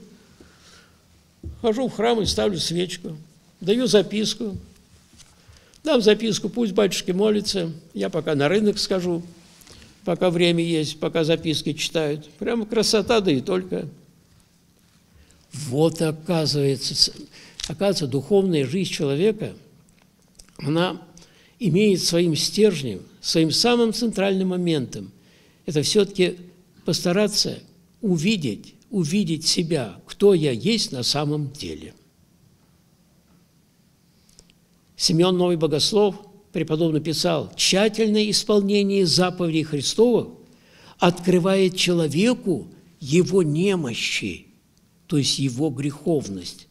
Хожу в храм и ставлю свечку, даю записку. Дам записку, пусть батюшки молятся, я пока на рынок скажу, пока время есть, пока записки читают. Прямо красота, да и только. Вот оказывается, оказывается, духовная жизнь человека, она имеет своим стержнем, своим самым центральным моментом. Это все-таки постараться увидеть, увидеть себя, кто я есть на самом деле. Семен Новый Богослов преподобно писал, тщательное исполнение заповедей Христовых открывает человеку его немощи, то есть его греховность.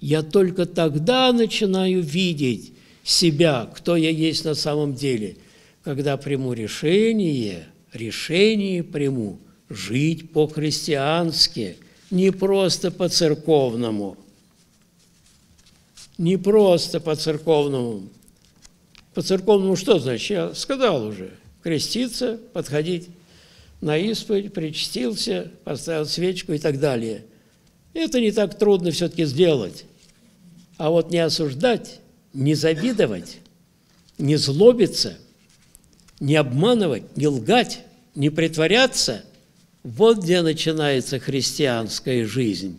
Я только тогда начинаю видеть себя, кто я есть на самом деле, когда приму решение, решение приму жить по-христиански, не просто по-церковному. Не просто по-церковному. По-церковному что значит? Я сказал уже. Креститься, подходить на исповедь, причастился, поставил свечку и так далее. Это не так трудно все-таки сделать. А вот не осуждать, не завидовать, не злобиться, не обманывать, не лгать, не притворяться – вот где начинается христианская жизнь,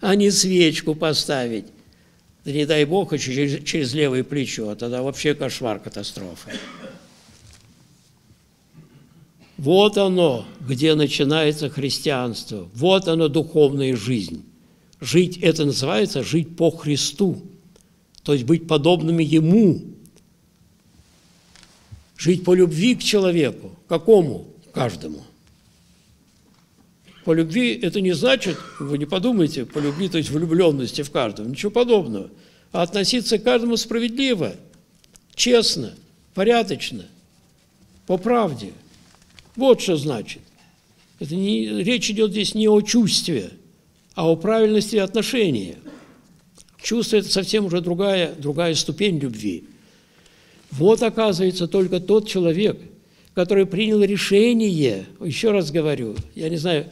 а не свечку поставить. Не дай Бог, а через, через левое плечо, а тогда вообще кошмар, катастрофа. Вот оно, где начинается христианство. Вот оно, духовная жизнь. Жить, это называется жить по Христу, то есть быть подобными Ему. Жить по любви к человеку. Какому? Каждому. По любви это не значит, вы не подумайте, по любви, то есть влюбленности в каждого, ничего подобного. А относиться к каждому справедливо, честно, порядочно, по правде. Вот что значит. Это не, речь идет здесь не о чувстве, а о правильности отношения. Чувство – это совсем уже другая, другая ступень любви. Вот, оказывается, только тот человек, который принял решение, еще раз говорю, я не знаю,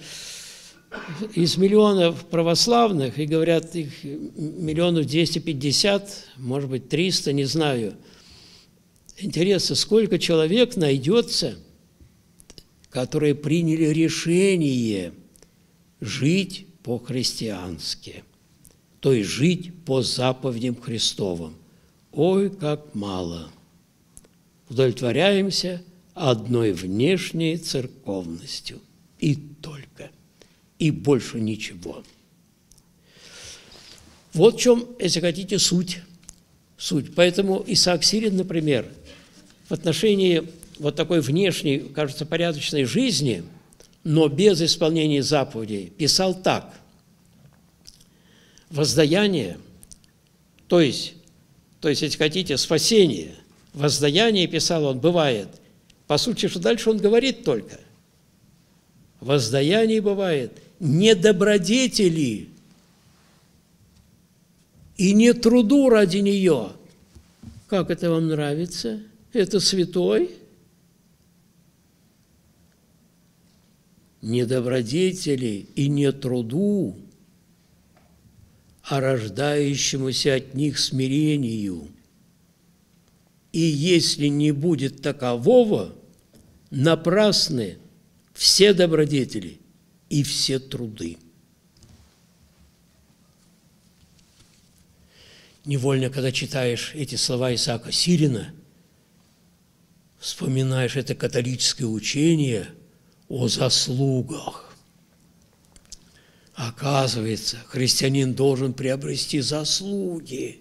из миллионов православных, и говорят, их миллионов 250, может быть, 300, не знаю. Интересно, сколько человек найдется, которые приняли решение жить по-христиански, то есть жить по заповедям Христовым. Ой, как мало! Удовлетворяемся одной внешней церковностью. И только – и больше ничего. Вот в чем, если хотите, суть. Суть. Поэтому Исаак Сирин, например, в отношении вот такой внешней, кажется, порядочной жизни, но без исполнения заповедей, писал так. Воздаяние, то есть, то есть, если хотите, спасение, воздаяние, писал он, бывает. По сути, что дальше он говорит только. Воздаяние бывает не добродетели и не труду ради нее. Как это вам нравится? Это святой? Не добродетели и не труду, а рождающемуся от них смирению. И если не будет такового, напрасны все добродетели – и все труды. Невольно, когда читаешь эти слова Исаака Сирина, вспоминаешь это католическое учение о заслугах. Оказывается, христианин должен приобрести заслуги.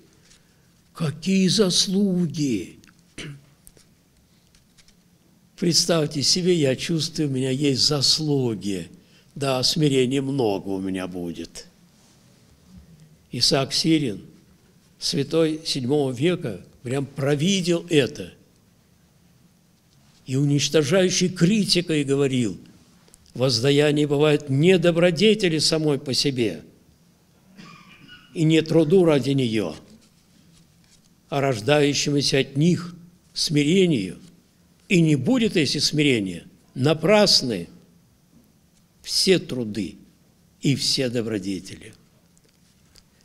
Какие заслуги? Представьте себе, я чувствую, у меня есть заслуги – да, смирения много у меня будет. Исаак Сирин, святой VII века, прям провидел это. И уничтожающий критикой говорил, воздаяние бывает не добродетели самой по себе и не труду ради нее, а рождающемуся от них смирению. И не будет, если смирение, напрасны – все труды и все добродетели.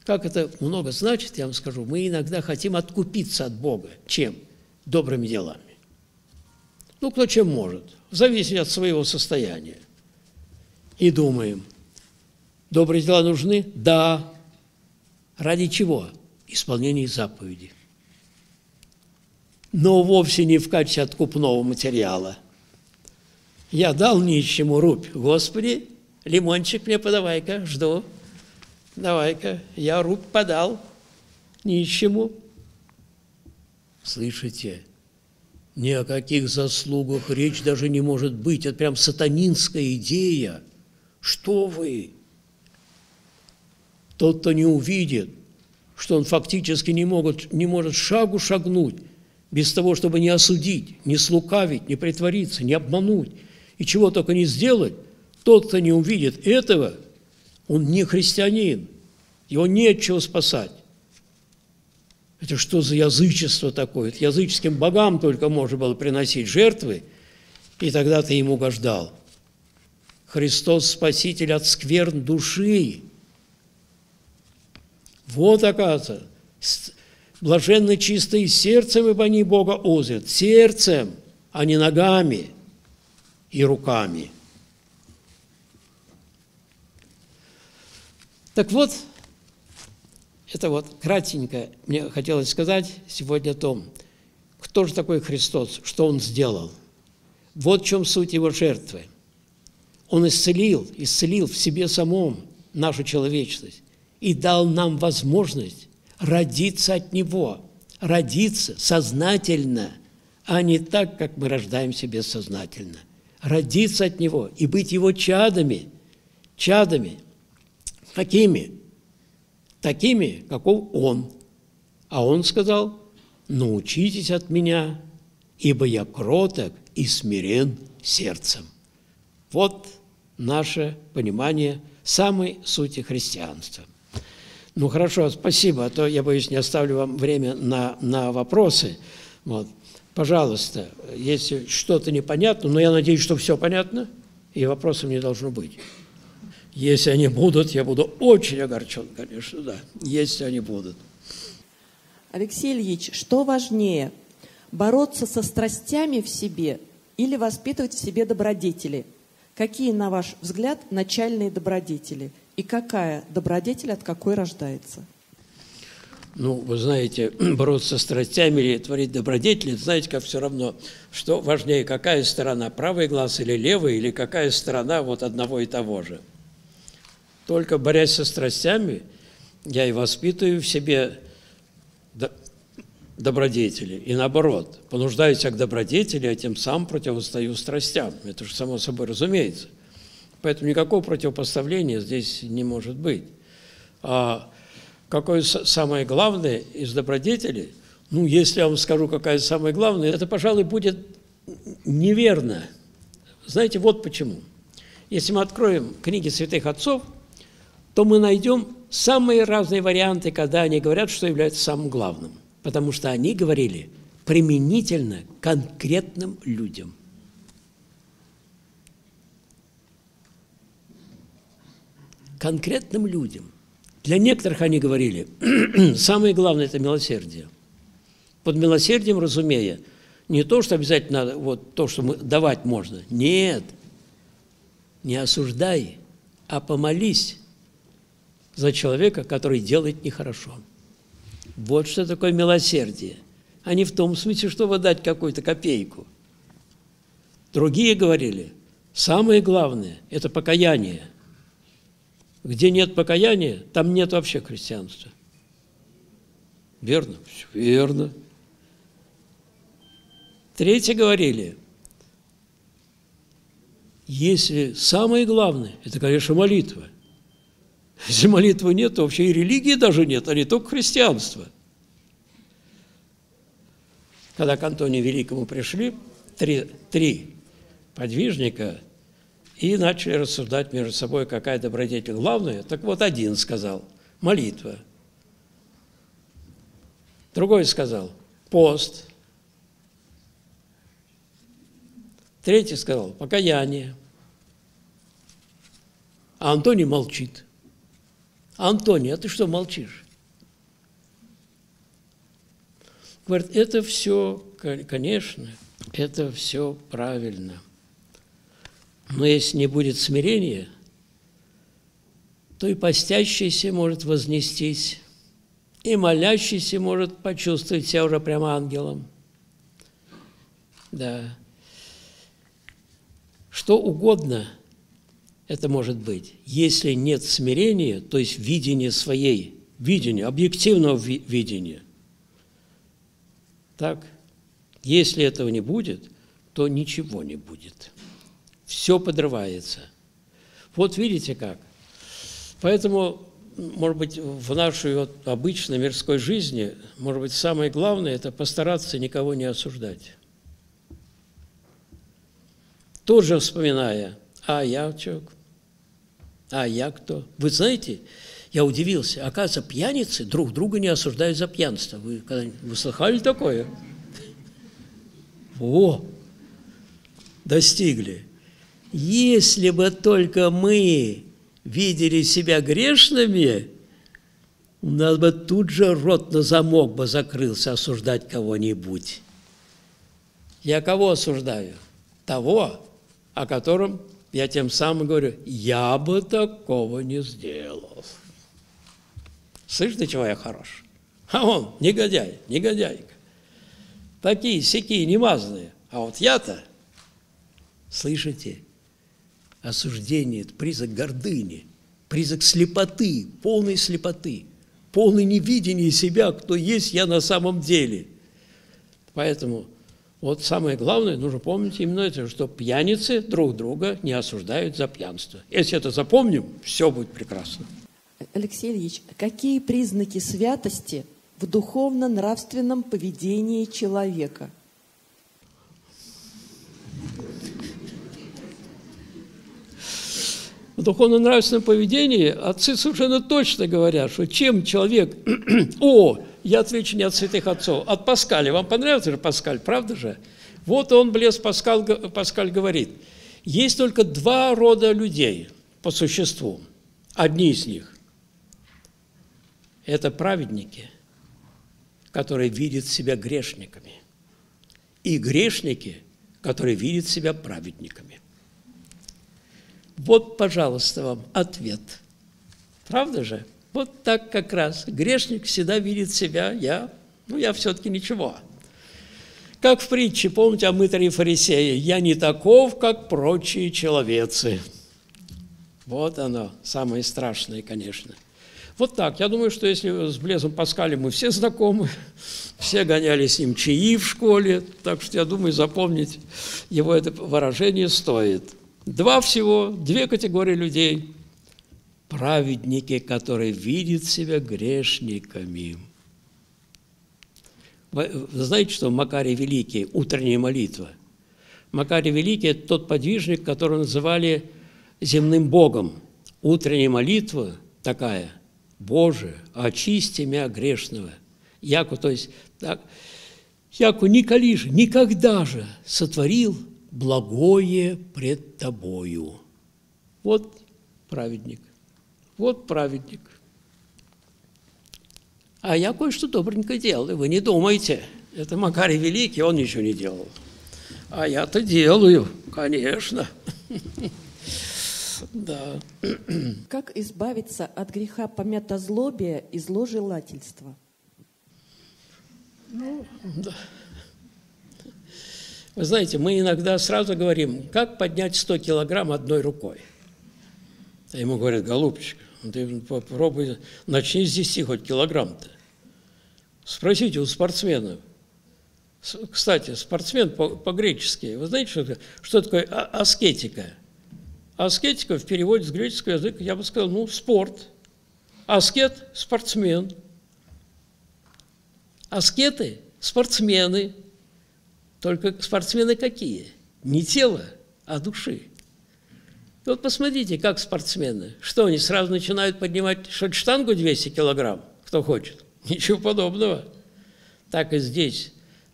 Как это много значит, я вам скажу, мы иногда хотим откупиться от Бога. Чем? Добрыми делами. Ну, кто чем может, в зависимости от своего состояния. И думаем, добрые дела нужны? Да. Ради чего? Исполнение заповеди. Но вовсе не в качестве откупного материала – я дал нищему рубь. Господи, лимончик мне подавай-ка, жду. Давай-ка, я рубь подал нищему. Слышите, ни о каких заслугах речь даже не может быть. Это прям сатанинская идея. Что вы? Тот, кто не увидит, что он фактически не, могут, не может шагу шагнуть без того, чтобы не осудить, не слукавить, не притвориться, не обмануть, и чего только не сделать, тот, кто не увидит этого, он не христианин, его нечего спасать. Это что за язычество такое? Это языческим богам только можно было приносить жертвы, и тогда ты ему угождал. Христос – Спаситель от скверн души. Вот, оказывается, блаженно чистые сердцем, ибо они Бога узрят. Сердцем, а не ногами – и руками. Так вот, это вот кратенько мне хотелось сказать сегодня о том, кто же такой Христос, что Он сделал. Вот в чем суть Его жертвы. Он исцелил, исцелил в себе самом нашу человечность и дал нам возможность родиться от Него, родиться сознательно, а не так, как мы рождаемся бессознательно родиться от Него и быть Его чадами, чадами. Какими? Такими, каков Он. А Он сказал, научитесь от Меня, ибо я кроток и смирен сердцем. Вот наше понимание самой сути христианства. Ну хорошо, спасибо, а то я боюсь, не оставлю вам время на, на вопросы. Вот. Пожалуйста, если что-то непонятно, но я надеюсь, что все понятно, и вопросов не должно быть. Если они будут, я буду очень огорчен, конечно, да, если они будут. Алексей Ильич, что важнее, бороться со страстями в себе или воспитывать в себе добродетели? Какие, на ваш взгляд, начальные добродетели? И какая добродетель от какой рождается? Ну, вы знаете, (clears throat) бороться со страстями или творить добродетели, знаете, как все равно, что важнее, какая сторона, правый глаз или левый, или какая сторона вот одного и того же. Только борясь со страстями, я и воспитываю в себе добродетели. И наоборот, понуждаю себя к добродетели, а тем самым противостою страстям. Это же само собой разумеется. Поэтому никакого противопоставления здесь не может быть. А какое самое главное из добродетелей? Ну, если я вам скажу, какая самая главная, это, пожалуй, будет неверно. Знаете, вот почему. Если мы откроем книги святых отцов, то мы найдем самые разные варианты, когда они говорят, что является самым главным – потому что они говорили применительно конкретным людям. Конкретным людям. Для некоторых они говорили, (clears throat) самое главное – это милосердие. Под милосердием, разумея, не то, что обязательно надо, вот то, что мы, давать можно. Нет, не осуждай, а помолись за человека, который делает нехорошо. Вот что такое милосердие, а не в том смысле, чтобы дать какую-то копейку. Другие говорили, самое главное – это покаяние. Где нет покаяния, там нет вообще христианства. Верно? Верно. Третьи говорили, если самое главное, это, конечно, молитва – если молитвы нет, то вообще и религии даже нет, а не только христианство. Когда к Антонию Великому пришли три, три подвижника и начали рассуждать между собой, какая добродетель главная, так вот один сказал – молитва. Другой сказал – пост. Третий сказал – покаяние. А Антоний молчит – Антоний, а ты что молчишь? Говорит, это все, конечно, это все правильно. Но если не будет смирения, то и постящийся может вознестись, и молящийся может почувствовать себя уже прямо ангелом. Да. Что угодно – это может быть. Если нет смирения, то есть видения своей, видения, объективного видения, так, если этого не будет, то ничего не будет. Все подрывается. Вот видите как. Поэтому, может быть, в нашей вот обычной мирской жизни, может быть, самое главное – это постараться никого не осуждать. Тоже вспоминая, а я что, а я кто? Вы знаете, я удивился. Оказывается, пьяницы друг друга не осуждают за пьянство. Вы вы слыхали такое? О, достигли. Если бы только мы видели себя грешными, у нас бы тут же рот на замок бы закрылся осуждать кого-нибудь. Я кого осуждаю? Того, о котором я тем самым говорю, я бы такого не сделал. Слышь, до чего я хорош? А он, негодяй, негодяйка. Такие, сякие, немазные. А вот я-то, слышите, осуждение – это признак гордыни, признак слепоты, полной слепоты, полной невидения себя, кто есть я на самом деле. Поэтому – вот самое главное, нужно помнить именно это, что пьяницы друг друга не осуждают за пьянство. Если это запомним, все будет прекрасно. Алексей Ильич, какие признаки святости в духовно-нравственном поведении человека? В духовно-нравственном поведении отцы совершенно точно говорят, что чем человек... (clears throat) О, я отвечу не от святых отцов, от Паскаля. Вам понравился же Паскаль, правда же? Вот он, Блес Паскаль, Паскаль говорит, есть только два рода людей по существу. Одни из них – это праведники, которые видят себя грешниками, и грешники, которые видят себя праведниками. Вот, пожалуйста, вам ответ. Правда же? Вот так как раз. Грешник всегда видит себя, я, ну, я все-таки ничего. Как в притче, помните о мытаре фарисея, «Я не таков, как прочие человецы». Вот оно, самое страшное, конечно. Вот так. Я думаю, что если с Блезом Паскалем мы все знакомы, (laughs) все гоняли с ним чаи в школе, так что я думаю, запомнить его это выражение стоит. Два всего, две категории людей. Праведники, которые видят себя грешниками. Вы знаете, что Макарий Великий, утренняя молитва? Макарий Великий – это тот подвижник, которого называли земным Богом. Утренняя молитва такая, Боже, очисти меня грешного. Яку, то есть, так, Яку николи же, никогда же сотворил благое пред тобою. Вот праведник, вот праведник. А я кое-что добренько делал, и вы не думайте. Это Макарий Великий, он ничего не делал. А я-то делаю, конечно. (laughs) Да. Как избавиться от греха помятозлобия и зложелательства? Ну, да. Вы знаете, мы иногда сразу говорим, как поднять 100 килограмм одной рукой. А ему говорят, голубчик, ты попробуй, начни с 10 хоть килограмм-то. Спросите у спортсменов. Кстати, спортсмен по-гречески, вы знаете, что, что такое а, аскетика? Аскетика в переводе с греческого языка, я бы сказал, ну, спорт. Аскет – спортсмен. Аскеты – спортсмены. Только спортсмены какие? Не тело, а души. И вот посмотрите, как спортсмены. Что, они сразу начинают поднимать штангу 200 килограмм, кто хочет? (laughs) Ничего подобного. Так и здесь.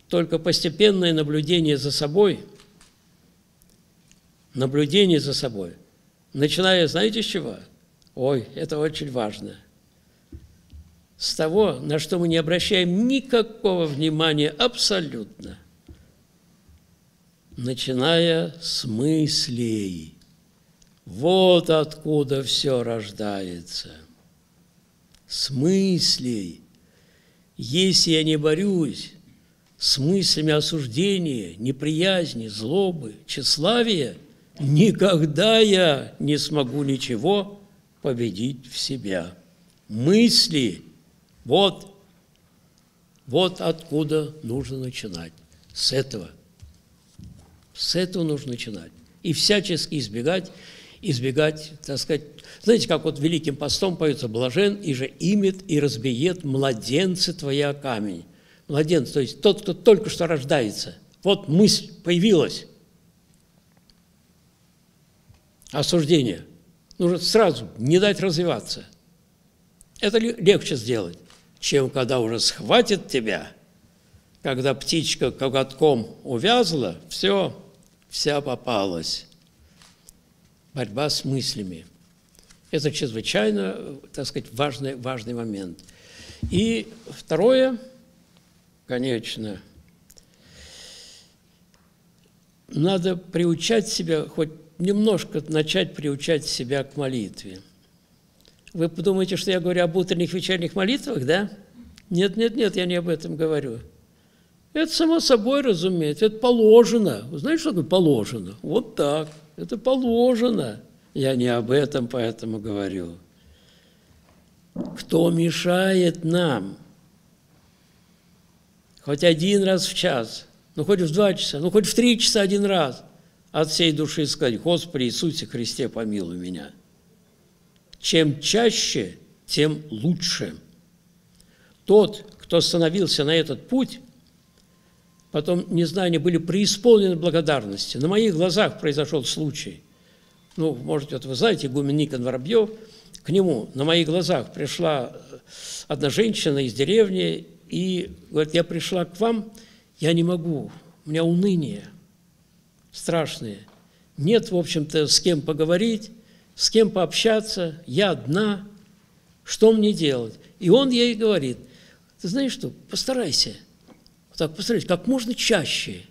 Только постепенное наблюдение за собой – наблюдение за собой. Начиная, знаете, с чего? Ой, это очень важно. С того, на что мы не обращаем никакого внимания абсолютно. Начиная с мыслей. Вот откуда все рождается. С мыслей. Если я не борюсь с мыслями осуждения, неприязни, злобы, тщеславия – никогда я не смогу ничего победить в себя. Мысли, вот, вот откуда нужно начинать. С этого. С этого нужно начинать. И всячески избегать, избегать, так сказать, знаете, как вот Великим постом поется «Блажен, и же имет и разбиет младенцы твоя камень». Младенец, то есть тот, кто только что рождается. Вот мысль появилась, осуждение. Нужно сразу не дать развиваться. Это легче сделать, чем когда уже схватит тебя, когда птичка коготком увязла, все, вся попалась. Борьба с мыслями. Это чрезвычайно, так сказать, важный, важный момент. И второе, конечно, надо приучать себя хоть немножко начать приучать себя к молитве. Вы подумаете, что я говорю об утренних вечерних молитвах, да? Нет, нет, нет, я не об этом говорю. Это само собой разумеется, это положено. Вы знаете, что такое положено? Вот так, это положено. Я не об этом поэтому говорю. Кто мешает нам? Хоть один раз в час, ну хоть в два часа, ну хоть в три часа один раз – от всей души сказать, Господи Иисусе Христе, помилуй меня. Чем чаще, тем лучше. Тот, кто становился на этот путь, потом, не знаю, они были преисполнены благодарности. На моих глазах произошел случай. ну, может, вот вы знаете, Гумен Никон Воробьев, к нему на моих глазах пришла одна женщина из деревни и говорит, я пришла к вам, я не могу, у меня уныние страшное. Нет, в общем-то, с кем поговорить, с кем пообщаться, я одна, что мне делать? И он ей говорит, ты знаешь что, постарайся, вот так постарайся, как можно чаще.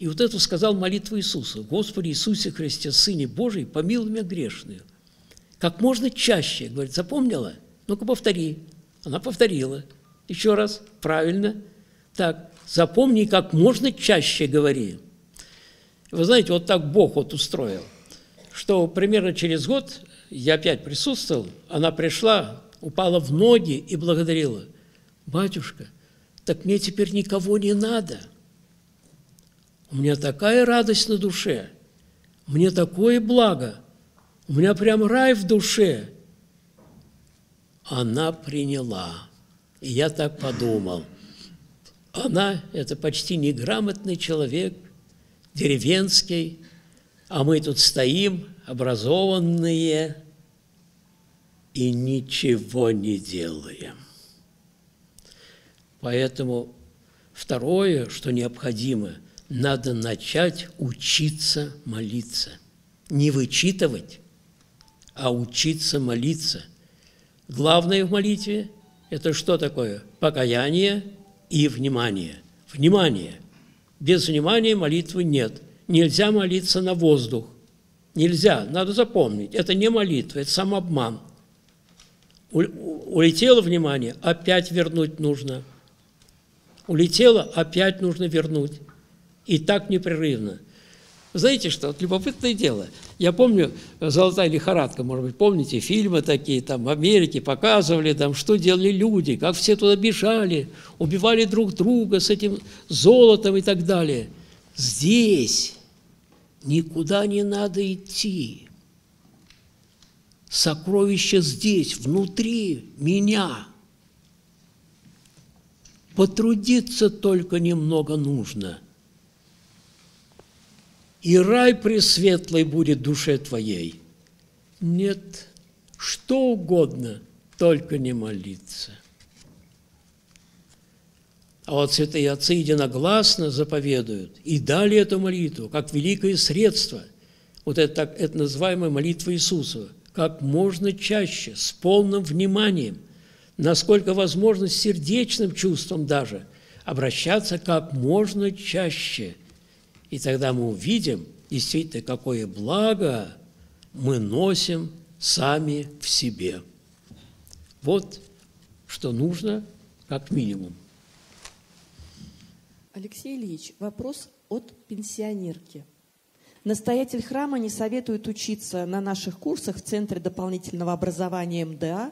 И вот это сказал молитву Иисуса, Господи Иисусе Христе, Сыне Божий, помилуй меня грешную. Как можно чаще, говорит, запомнила? Ну-ка повтори. Она повторила. Еще раз, правильно. Так, запомни, как можно чаще говори. Вы знаете, вот так Бог вот устроил, что примерно через год я опять присутствовал, она пришла, упала в ноги и благодарила. «Батюшка, так мне теперь никого не надо. У меня такая радость на душе, мне такое благо, у меня прям рай в душе». Она приняла. И я так подумал. Она – это почти неграмотный человек, деревенский, а мы тут стоим, образованные, и ничего не делаем. Поэтому второе, что необходимо, надо начать учиться молиться. Не вычитывать, а учиться молиться. Главное в молитве – это что такое? Покаяние и внимание. Внимание. Без внимания молитвы нет. Нельзя молиться на воздух. Нельзя, надо запомнить. Это не молитва, это самообман. Улетело внимание, опять вернуть нужно. Улетело, опять нужно вернуть. И так непрерывно. Знаете что, вот любопытное дело. Я помню «Золотая лихорадка», может быть, помните, фильмы такие, там в Америке показывали, там, что делали люди, как все туда бежали, убивали друг друга с этим золотом и так далее. Здесь никуда не надо идти. Сокровище здесь, внутри меня. Потрудиться только немного нужно. И рай пресветлый будет душе твоей. Нет, что угодно, только не молиться. А вот святые отцы единогласно заповедуют и дали эту молитву как великое средство. Вот это, так, это называемая молитва Иисуса – как можно чаще, с полным вниманием, насколько возможно, сердечным чувством даже, обращаться как можно чаще. И тогда мы увидим действительно, какое благо мы носим сами в себе. Вот что нужно как минимум. Алексей Ильич, вопрос от пенсионерки – Настоятель храма не советует учиться на наших курсах в Центре дополнительного образования МДА,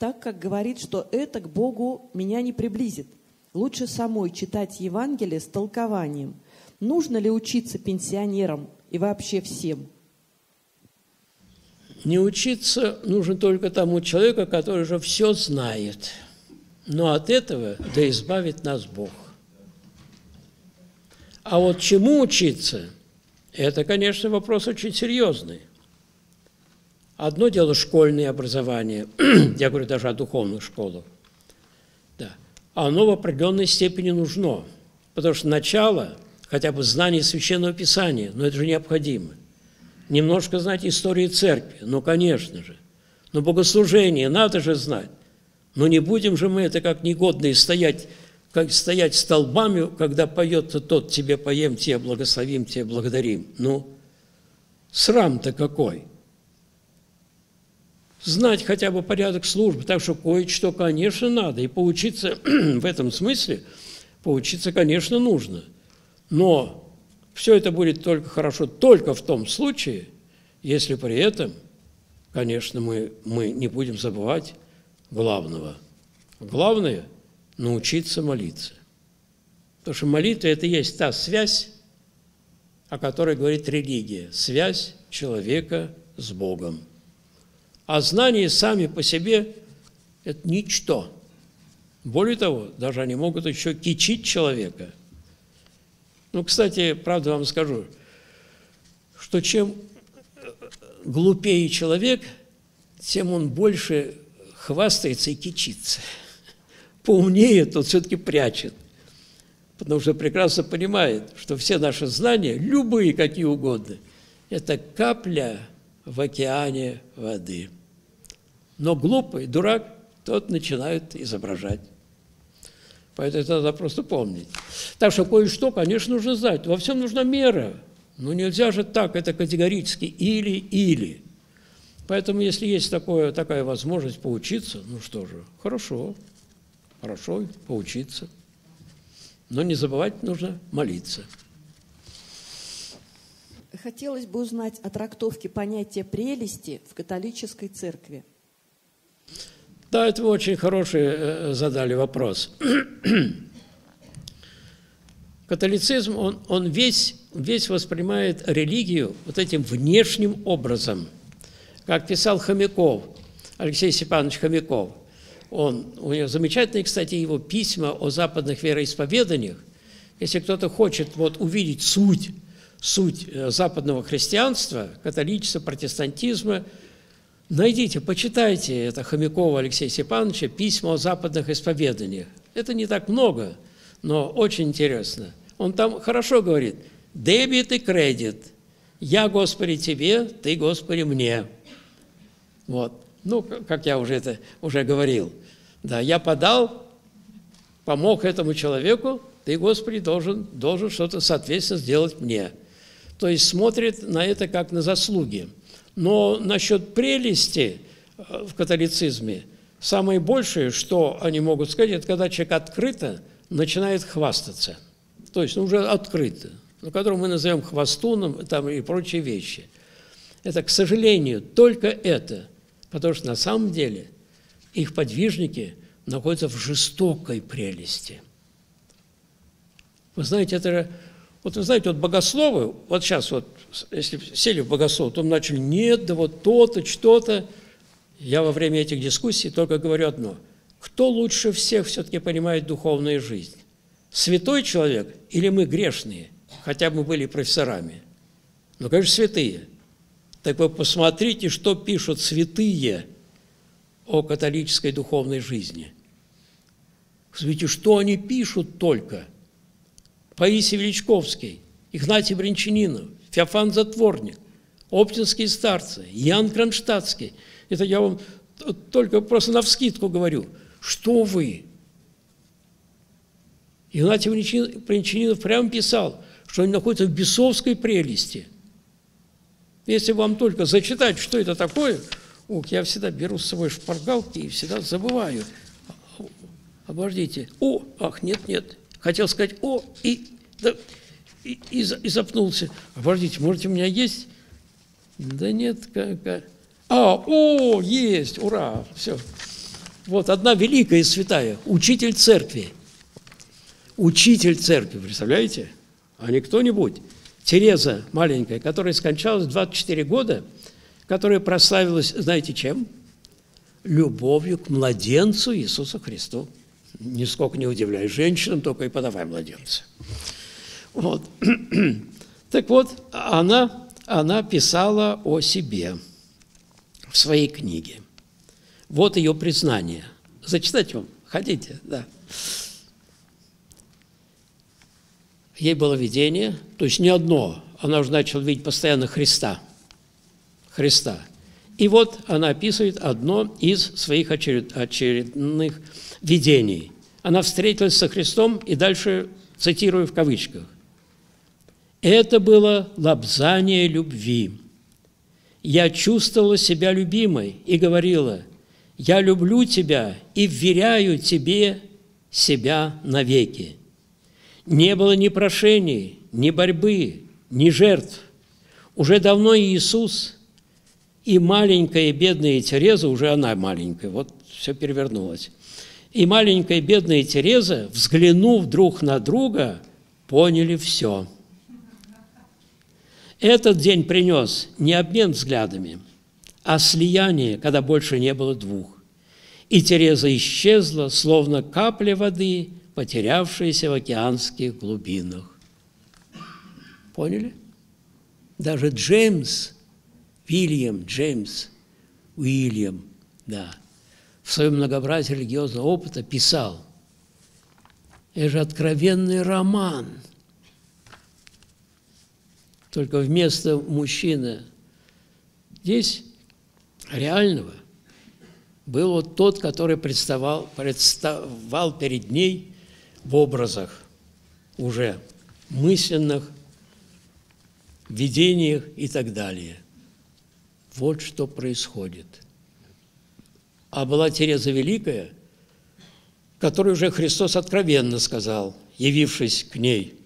так как говорит, что это к Богу меня не приблизит. Лучше самой читать Евангелие с толкованием. Нужно ли учиться пенсионерам и вообще всем? Не учиться нужно только тому человеку, который уже все знает. Но от этого да избавит нас Бог. А вот чему учиться – это, конечно, вопрос очень серьезный. Одно дело школьное образование, (clears throat) я говорю даже о духовных школах, да. оно в определенной степени нужно, потому что начало хотя бы знание Священного Писания, но это же необходимо. Немножко знать истории церкви, ну, конечно же. Но богослужение надо же знать. Но не будем же мы это как негодные стоять как стоять столбами, когда поет тот тебе поем, тебе благословим, тебе благодарим. Ну, срам-то какой! Знать хотя бы порядок службы, так что кое-что, конечно, надо. И поучиться (clears throat) в этом смысле, поучиться, конечно, нужно. Но все это будет только хорошо только в том случае, если при этом, конечно, мы, мы не будем забывать главного. Главное – научиться молиться. Потому что молитва – это и есть та связь, о которой говорит религия, связь человека с Богом. А знания сами по себе – это ничто. Более того, даже они могут еще кичить человека. Ну, кстати, правда вам скажу, что чем глупее человек, тем он больше хвастается и кичится. Поумнее, тот все-таки прячет. Потому что прекрасно понимает, что все наши знания, любые какие угодно, это капля в океане воды. Но глупый, дурак, тот начинает изображать. Поэтому это надо просто помнить. Так что кое-что, конечно, нужно знать. Во всем нужна мера. Ну, нельзя же так, это категорически или-или. Поэтому, если есть такое, такая возможность поучиться, ну что же, хорошо, хорошо поучиться. Но не забывать нужно молиться. Хотелось бы узнать о трактовке понятия прелести в католической церкви. Да, это вы очень хороший э, задали вопрос. (clears throat) Католицизм, он, он весь, весь воспринимает религию вот этим внешним образом. Как писал Хомяков, Алексей Степанович Хомяков. Он, у него замечательные, кстати, его письма о западных вероисповеданиях. Если кто-то хочет вот увидеть суть, суть э, западного христианства, католичества, протестантизма, найдите, почитайте это Хомякова Алексея Степановича «Письма о западных исповеданиях». Это не так много, но очень интересно. Он там хорошо говорит, дебет и кредит. Я, Господи, тебе, ты, Господи, мне. Вот. Ну, как я уже это уже говорил. Да, я подал, помог этому человеку, ты, Господи, должен, должен что-то соответственно сделать мне. То есть смотрит на это как на заслуги. Но насчет прелести э, в католицизме, самое большее, что они могут сказать, это когда человек открыто начинает хвастаться – то есть ну, уже открыто, но которого мы назовем хвостуном там, и прочие вещи. Это, к сожалению, только это, потому что на самом деле их подвижники находятся в жестокой прелести. Вы знаете, это вот вы знаете, вот богословы, вот сейчас вот, если сели в богослов, то начали, нет, да вот то-то, что-то. Я во время этих дискуссий только говорю одно. Кто лучше всех все-таки понимает духовную жизнь? святой человек или мы грешные, хотя бы были профессорами? Ну, конечно, святые. Так вы посмотрите, что пишут святые о католической духовной жизни. Смотрите, что они пишут только. Паисий Величковский, Игнатий Бринчанинов, Феофан Затворник, Оптинские старцы, Ян Кронштадтский. Это я вам только просто на вскидку говорю. Что вы, Игнатий Бринчанинов прямо писал, что они находятся в бесовской прелести. Если вам только зачитать, что это такое, ох, я всегда беру с собой шпаргалки и всегда забываю. Обождите. О, ах, нет, нет. Хотел сказать о, и, да, и, и, и запнулся. Обождите, может, у меня есть? Да нет, как, а, о, есть, ура, все. Вот одна великая и святая, учитель церкви – учитель церкви, представляете? А не кто-нибудь. Тереза маленькая, которая скончалась 24 года, которая прославилась, знаете чем? Любовью к младенцу Иисусу Христу. Нисколько не удивляюсь женщинам, только и подавай младенца. Вот. (clears throat) Так вот, она, она писала о себе в своей книге. Вот ее признание. Зачитать вам? Хотите? Да. ей было видение, то есть не одно, она уже начала видеть постоянно Христа. Христа. И вот она описывает одно из своих очеред, очередных видений. Она встретилась со Христом, и дальше цитирую в кавычках. «Это было лобзание любви. Я чувствовала себя любимой и говорила, «Я люблю тебя и вверяю тебе себя навеки». Не было ни прошений, ни борьбы, ни жертв. Уже давно Иисус и маленькая бедная Тереза, уже она маленькая, вот все перевернулось. И маленькая бедная Тереза, взглянув друг на друга, поняли все. Этот день принес не обмен взглядами, а слияние, когда больше не было двух. И Тереза исчезла, словно капля воды потерявшиеся в океанских глубинах. Поняли? Даже Джеймс Вильям Джеймс Уильям, да, в своем многообразии религиозного опыта писал, это же откровенный роман. Только вместо мужчины здесь реального был вот тот, который представал, представал перед ней в образах уже мысленных, видениях и так далее. Вот что происходит. А была Тереза Великая, которой уже Христос откровенно сказал, явившись к ней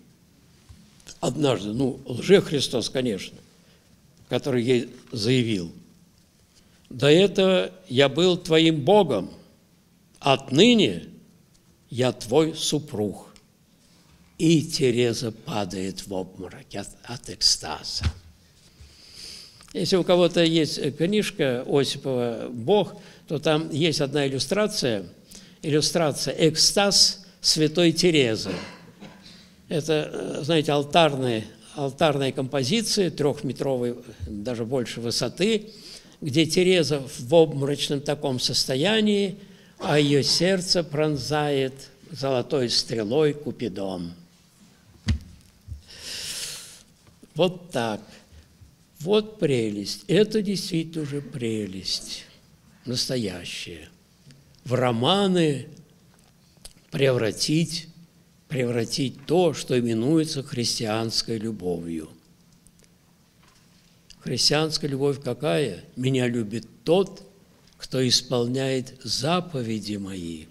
однажды, ну, лже-Христос, конечно, который ей заявил, «До этого я был твоим Богом, отныне я твой супруг». И Тереза падает в обморок от, от экстаза. Если у кого-то есть книжка Осипова «Бог», то там есть одна иллюстрация, иллюстрация «Экстаз святой Терезы». Это, знаете, алтарные, алтарная композиция трехметровой, даже больше высоты, где Тереза в обморочном таком состоянии, а ее сердце пронзает золотой стрелой Купидон – вот так. Вот прелесть. Это действительно уже прелесть. Настоящая. В романы превратить, превратить то, что именуется христианской любовью. Христианская любовь какая? Меня любит тот, кто исполняет заповеди мои.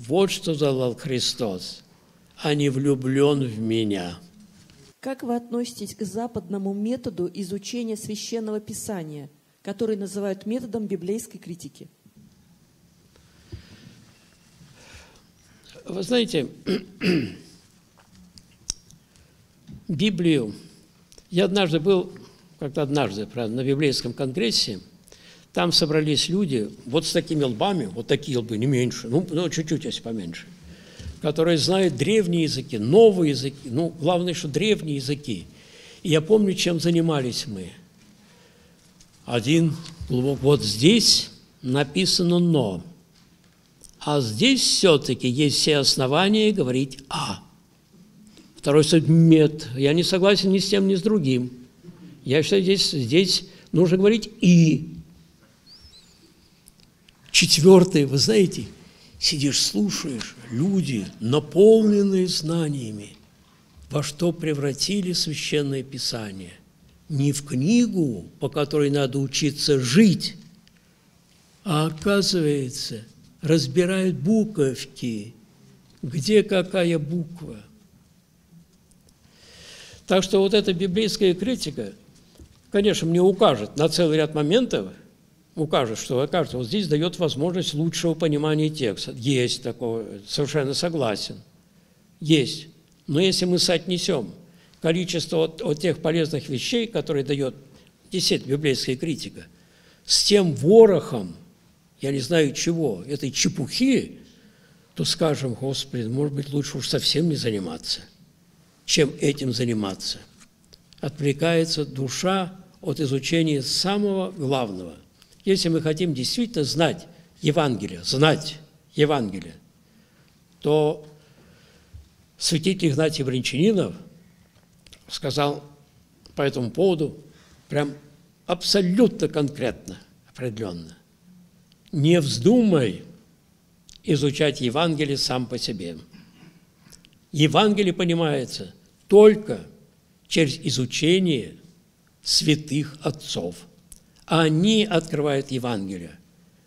Вот что сказал Христос, а не влюблен в меня – как вы относитесь к западному методу изучения священного писания, который называют методом библейской критики? Вы знаете, Библию, я однажды был, как-то однажды, правда, на библейском конгрессе, там собрались люди вот с такими лбами, вот такие лбы, не меньше, ну, ну чуть-чуть, если поменьше – которые знают древние языки, новые языки, ну, главное, что древние языки. И я помню, чем занимались мы. Один вот здесь написано «но», а здесь все-таки есть все основания говорить «а». Второй говорит «нет». Я не согласен ни с тем, ни с другим. Я считаю, здесь, здесь нужно говорить «и». Четвертое, вы знаете – сидишь, слушаешь, люди, наполненные знаниями, во что превратили Священное Писание. Не в книгу, по которой надо учиться жить, а оказывается, разбирают буковки, где какая буква. Так что вот эта библейская критика, конечно, мне укажет на целый ряд моментов – укажет, что окажется, вот здесь дает возможность лучшего понимания текста. Есть такое, совершенно согласен. Есть. Но если мы соотнесем количество от, от тех полезных вещей, которые дает действительно библейская критика, с тем ворохом, я не знаю чего, этой чепухи, то скажем, Господи, может быть, лучше уж совсем не заниматься, чем этим заниматься. Отвлекается душа от изучения самого главного – если мы хотим действительно знать Евангелие, знать Евангелие, то святитель Игнатий Бринчанинов сказал по этому поводу прям абсолютно конкретно, определенно. Не вздумай изучать Евангелие сам по себе. Евангелие понимается только через изучение святых отцов – они открывают Евангелие,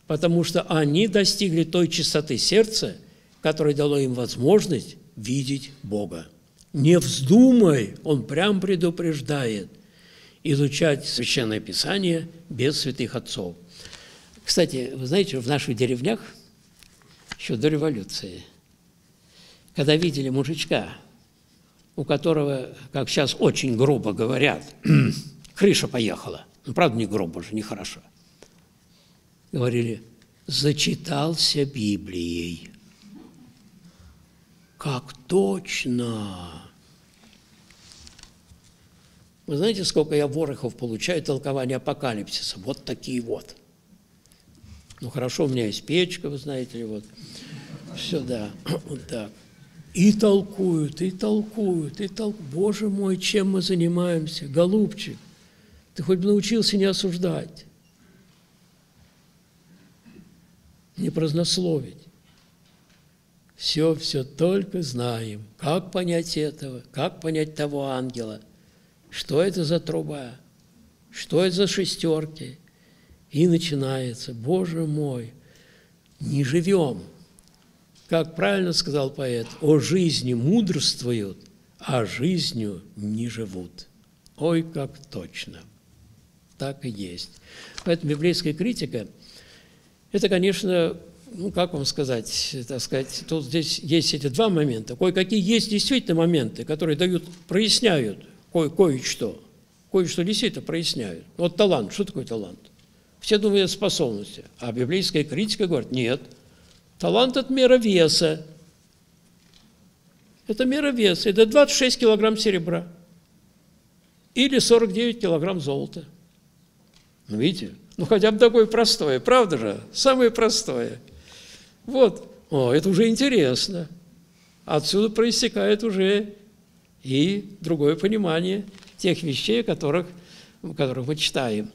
потому что они достигли той чистоты сердца, которая дала им возможность видеть Бога. Не вздумай, он прям предупреждает, изучать Священное Писание без святых отцов. Кстати, вы знаете, в наших деревнях еще до революции, когда видели мужичка, у которого, как сейчас очень грубо говорят, (clears throat) крыша поехала – ну, правда, не грубо же, нехорошо. Говорили, зачитался Библией. Как точно! Вы знаете, сколько я ворохов получаю толкования апокалипсиса? Вот такие вот. Ну, хорошо, у меня есть печка, вы знаете ли, вот. Все, да, (clears throat) вот так. И толкуют, и толкуют, и толкуют. Боже мой, чем мы занимаемся, голубчик? Ты хоть бы научился не осуждать, не празднословить. Все, все только знаем. Как понять этого? Как понять того ангела? Что это за труба? Что это за шестерки? И начинается, Боже мой, не живем. Как правильно сказал поэт, о жизни мудрствуют, а жизнью не живут. Ой, как точно. Так и есть. Поэтому библейская критика – это, конечно, ну, как вам сказать, так сказать, тут здесь есть эти два момента. Кое-какие есть действительно моменты, которые дают, проясняют кое- кое-что. Кое-что действительно проясняют. Вот талант. Что такое талант? Все думают способности. А библейская критика говорит, нет, талант – это мера веса. Это мера веса. Это 26 килограмм серебра. Или 49 килограмм золота. Ну, видите? Ну, хотя бы такое простое, правда же? Самое простое – вот, о, это уже интересно. Отсюда проистекает уже и другое понимание тех вещей, которых, которых мы читаем.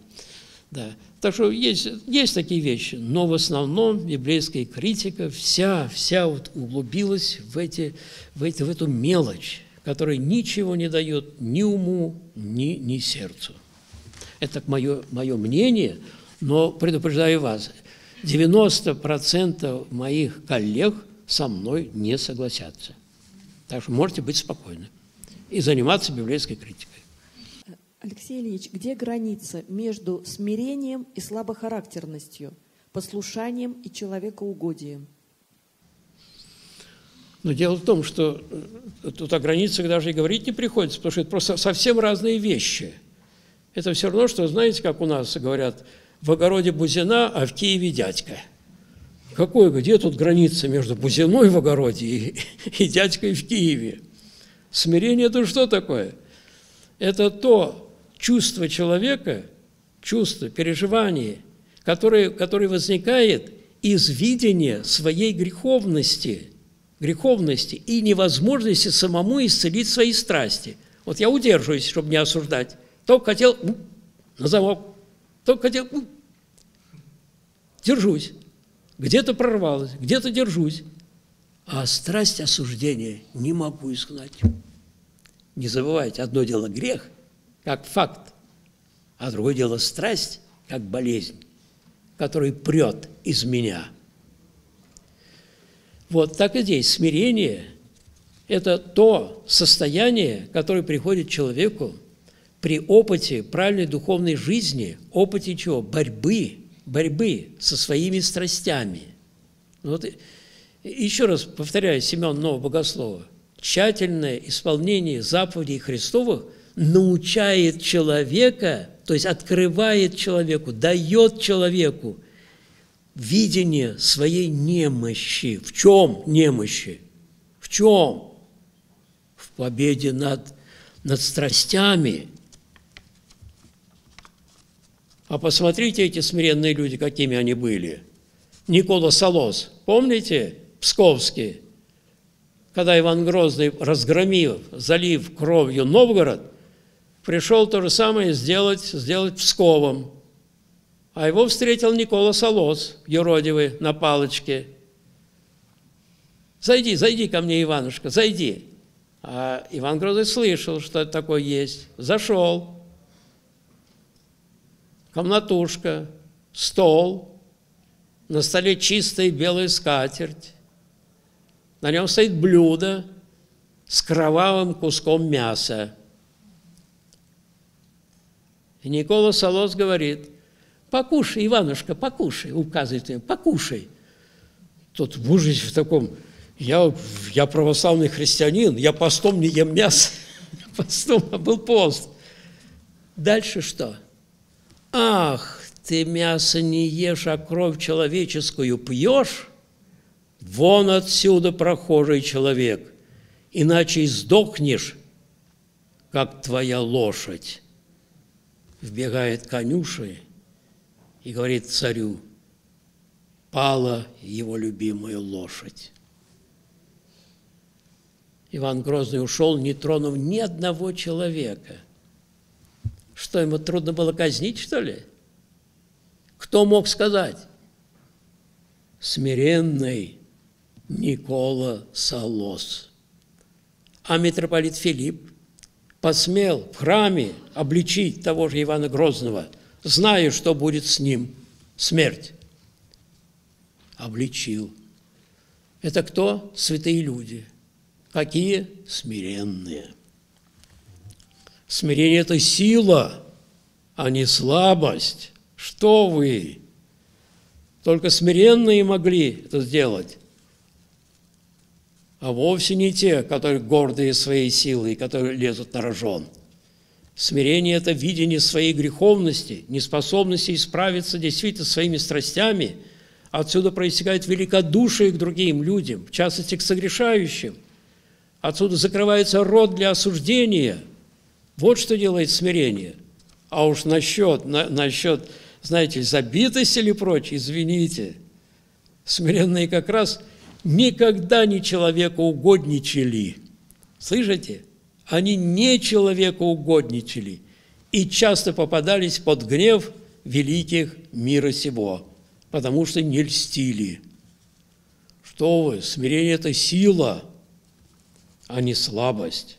Да. Так что есть, есть такие вещи, но в основном библейская критика вся, вся вот углубилась в, эти, в, эти, в эту мелочь, которая ничего не дает ни уму, ни, ни сердцу. Это мое, мое мнение, но предупреждаю вас – 90% моих коллег со мной не согласятся. Так что можете быть спокойны и заниматься библейской критикой. Алексей Ильич, где граница между смирением и слабохарактерностью, послушанием и человекоугодием? Но дело в том, что э, тут о границах даже и говорить не приходится, потому что это просто совсем разные вещи. Это все равно, что, знаете, как у нас говорят – в огороде Бузина, а в Киеве дядька. Какой, где тут граница между Бузиной в огороде и, и дядькой в Киеве? Смирение – это что такое? Это то чувство человека, чувство, переживание, которое, которое возникает из видения своей греховности, греховности и невозможности самому исцелить свои страсти. Вот я удерживаюсь, чтобы не осуждать. Только хотел на замок, только хотел, держусь. Где-то прорвалось, где-то держусь. А страсть осуждения не могу изгнать. Не забывайте, одно дело грех, как факт, а другое дело страсть, как болезнь, которая прет из меня. Вот так и здесь. Смирение – это то состояние, которое приходит человеку, при опыте правильной духовной жизни, опыте чего? Борьбы, борьбы со своими страстями. Вот еще раз повторяю, Семен Нового Богослова, тщательное исполнение заповедей Христовых научает человека, то есть открывает человеку, дает человеку видение своей немощи. В чем немощи? В чем? В победе над, над страстями – а посмотрите, эти смиренные люди, какими они были. Никола Солос, помните, Псковский, когда Иван Грозный, разгромил, залив кровью Новгород, пришел то же самое сделать, сделать Псковом. А его встретил Никола Солос, юродивый, на палочке. «Зайди, зайди ко мне, Иванушка, зайди». А Иван Грозный слышал, что это такое есть. Зашел комнатушка, стол, на столе чистая белая скатерть, на нем стоит блюдо с кровавым куском мяса. И Никола Солос говорит, покушай, Иванушка, покушай, указывает ему, покушай. Тот в ужасе в таком, я, я православный христианин, я постом не ем мясо, (laughs) постом, а был пост. Дальше что? – ах, ты мясо не ешь, а кровь человеческую пьешь, вон отсюда, прохожий человек, иначе сдохнешь как твоя лошадь. Вбегает конюши и говорит царю, пала его любимая лошадь. Иван Грозный ушел, не тронув ни одного человека. Что, ему трудно было казнить, что ли? Кто мог сказать? Смиренный Никола Солос. А митрополит Филипп посмел в храме обличить того же Ивана Грозного, зная, что будет с ним смерть. Обличил. Это кто? Святые люди. Какие? Смиренные. Смирение – это сила, а не слабость. Что вы? Только смиренные могли это сделать а вовсе не те, которые гордые своей силой, которые лезут на рожон. Смирение – это видение своей греховности, неспособности исправиться действительно своими страстями. Отсюда проистекает великодушие к другим людям, в частности, к согрешающим. Отсюда закрывается рот для осуждения. Вот что делает смирение. А уж насчет, на, насчет знаете, забитости или прочее, извините, смиренные как раз – никогда не человекоугодничали. Слышите? Они не человекоугодничали и часто попадались под гнев великих мира сего, потому что не льстили. Что вы, смирение – это сила, а не слабость.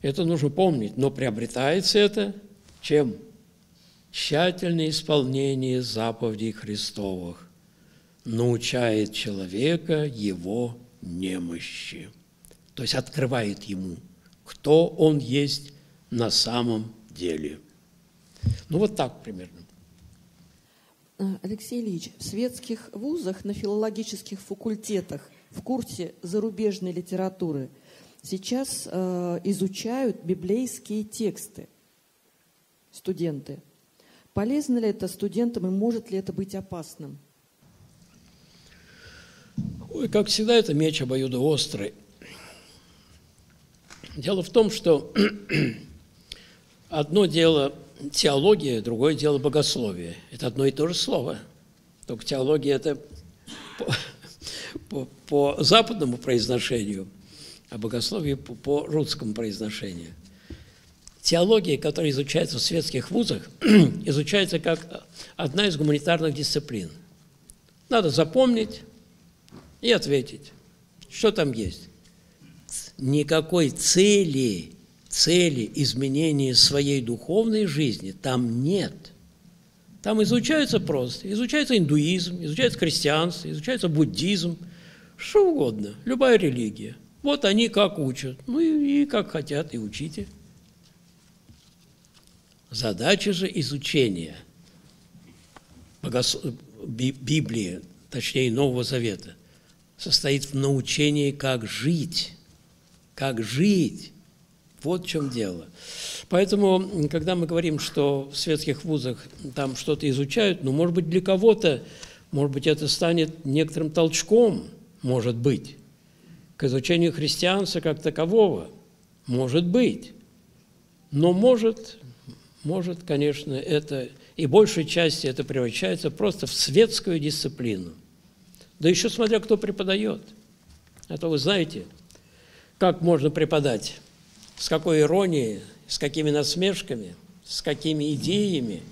Это нужно помнить, но приобретается это чем? Тщательное исполнение заповедей Христовых научает человека его немощи. То есть открывает ему, кто он есть на самом деле. Ну вот так примерно. А, Алексей Ильич, в светских вузах, на филологических факультетах, в курсе зарубежной литературы сейчас э, изучают библейские тексты студенты. Полезно ли это студентам и может ли это быть опасным? Ой, как всегда, это меч обоюдоострый. Дело в том, что (clears throat) одно дело теология, другое дело богословие. Это одно и то же слово. Только теология – это по, (laughs) по, по западному произношению, а богословие по, по русскому произношению. Теология, которая изучается в светских вузах, (clears throat) изучается как одна из гуманитарных дисциплин. Надо запомнить, и ответить, что там есть. Никакой цели, цели изменения своей духовной жизни там нет. Там изучается просто, изучается индуизм, изучается христианство, изучается буддизм, что угодно, любая религия. Вот они как учат, ну и, и как хотят, и учите. Задача же изучения Библии, точнее Нового Завета, состоит в научении, как жить. Как жить. Вот в чем дело. Поэтому, когда мы говорим, что в светских вузах там что-то изучают, ну, может быть, для кого-то, может быть, это станет некоторым толчком, может быть, к изучению христианства как такового, может быть. Но может, может, конечно, это, и большей части это превращается просто в светскую дисциплину – да еще смотря, кто преподает. А то вы знаете, как можно преподать, с какой иронией, с какими насмешками, с какими идеями.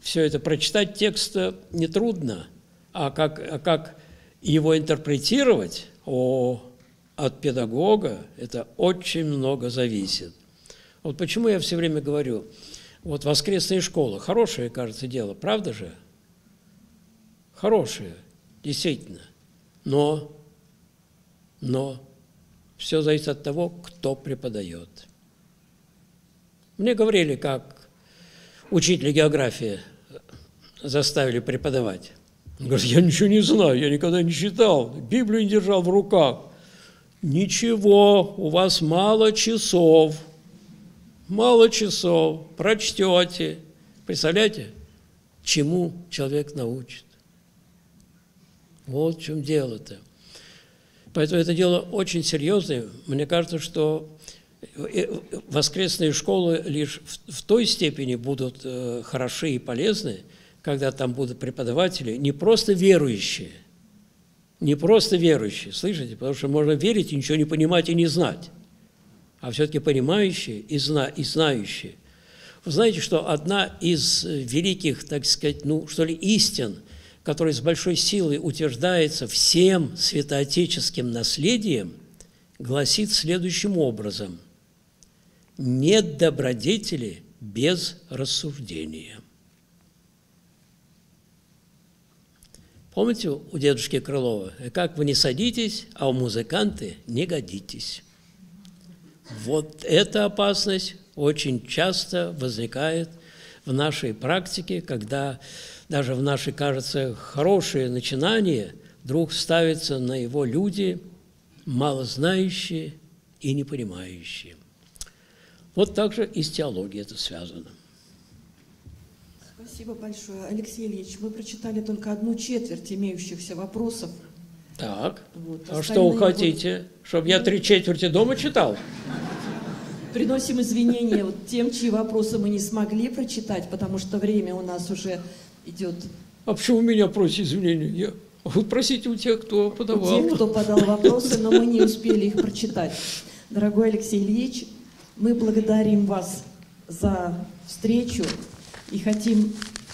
Все это прочитать текст нетрудно, а как, а как его интерпретировать, о, от педагога это очень много зависит. Вот почему я все время говорю, вот воскресная школа, хорошее, кажется, дело, правда же? Хорошее действительно. Но, но все зависит от того, кто преподает. Мне говорили, как учителя географии заставили преподавать. Он говорит, я ничего не знаю, я никогда не читал, Библию не держал в руках. Ничего, у вас мало часов, мало часов, прочтете. Представляете, чему человек научит? Вот в чем дело-то. Поэтому это дело очень серьезное. Мне кажется, что э, воскресные школы лишь в, той степени будут э, хороши и полезны, когда там будут преподаватели не просто верующие, не просто верующие, слышите, потому что можно верить и ничего не понимать и не знать, а все-таки понимающие и, зна и знающие. Вы знаете, что одна из великих, так сказать, ну, что ли, истин, которая с большой силой утверждается всем святоотеческим наследием, гласит следующим образом. Нет добродетели без рассуждения. Помните у дедушки Крылова, как вы не садитесь, а у музыканты не годитесь. Вот эта опасность очень часто возникает в нашей практике, когда даже в наши, кажется, хорошие начинания вдруг ставятся на его люди, малознающие и не понимающие. Вот так же и с теологией это связано. Спасибо большое. Алексей Ильич, мы прочитали только одну четверть имеющихся вопросов. Так, вот. а что вы хотите? Вот... Чтобы я три четверти дома читал? Приносим извинения вот тем, чьи вопросы мы не смогли прочитать, потому что время у нас уже идет. А почему меня просите извинения? Я... Вы просите у тех, кто подавал. У тех, кто подал вопросы, но мы не успели их прочитать. Дорогой Алексей Ильич, мы благодарим вас за встречу и хотим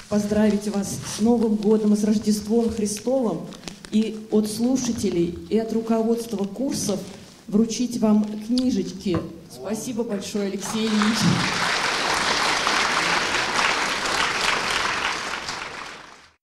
поздравить вас с Новым годом и с Рождеством Христовым и от слушателей, и от руководства курсов вручить вам книжечки. Спасибо большое, Алексей Ильич.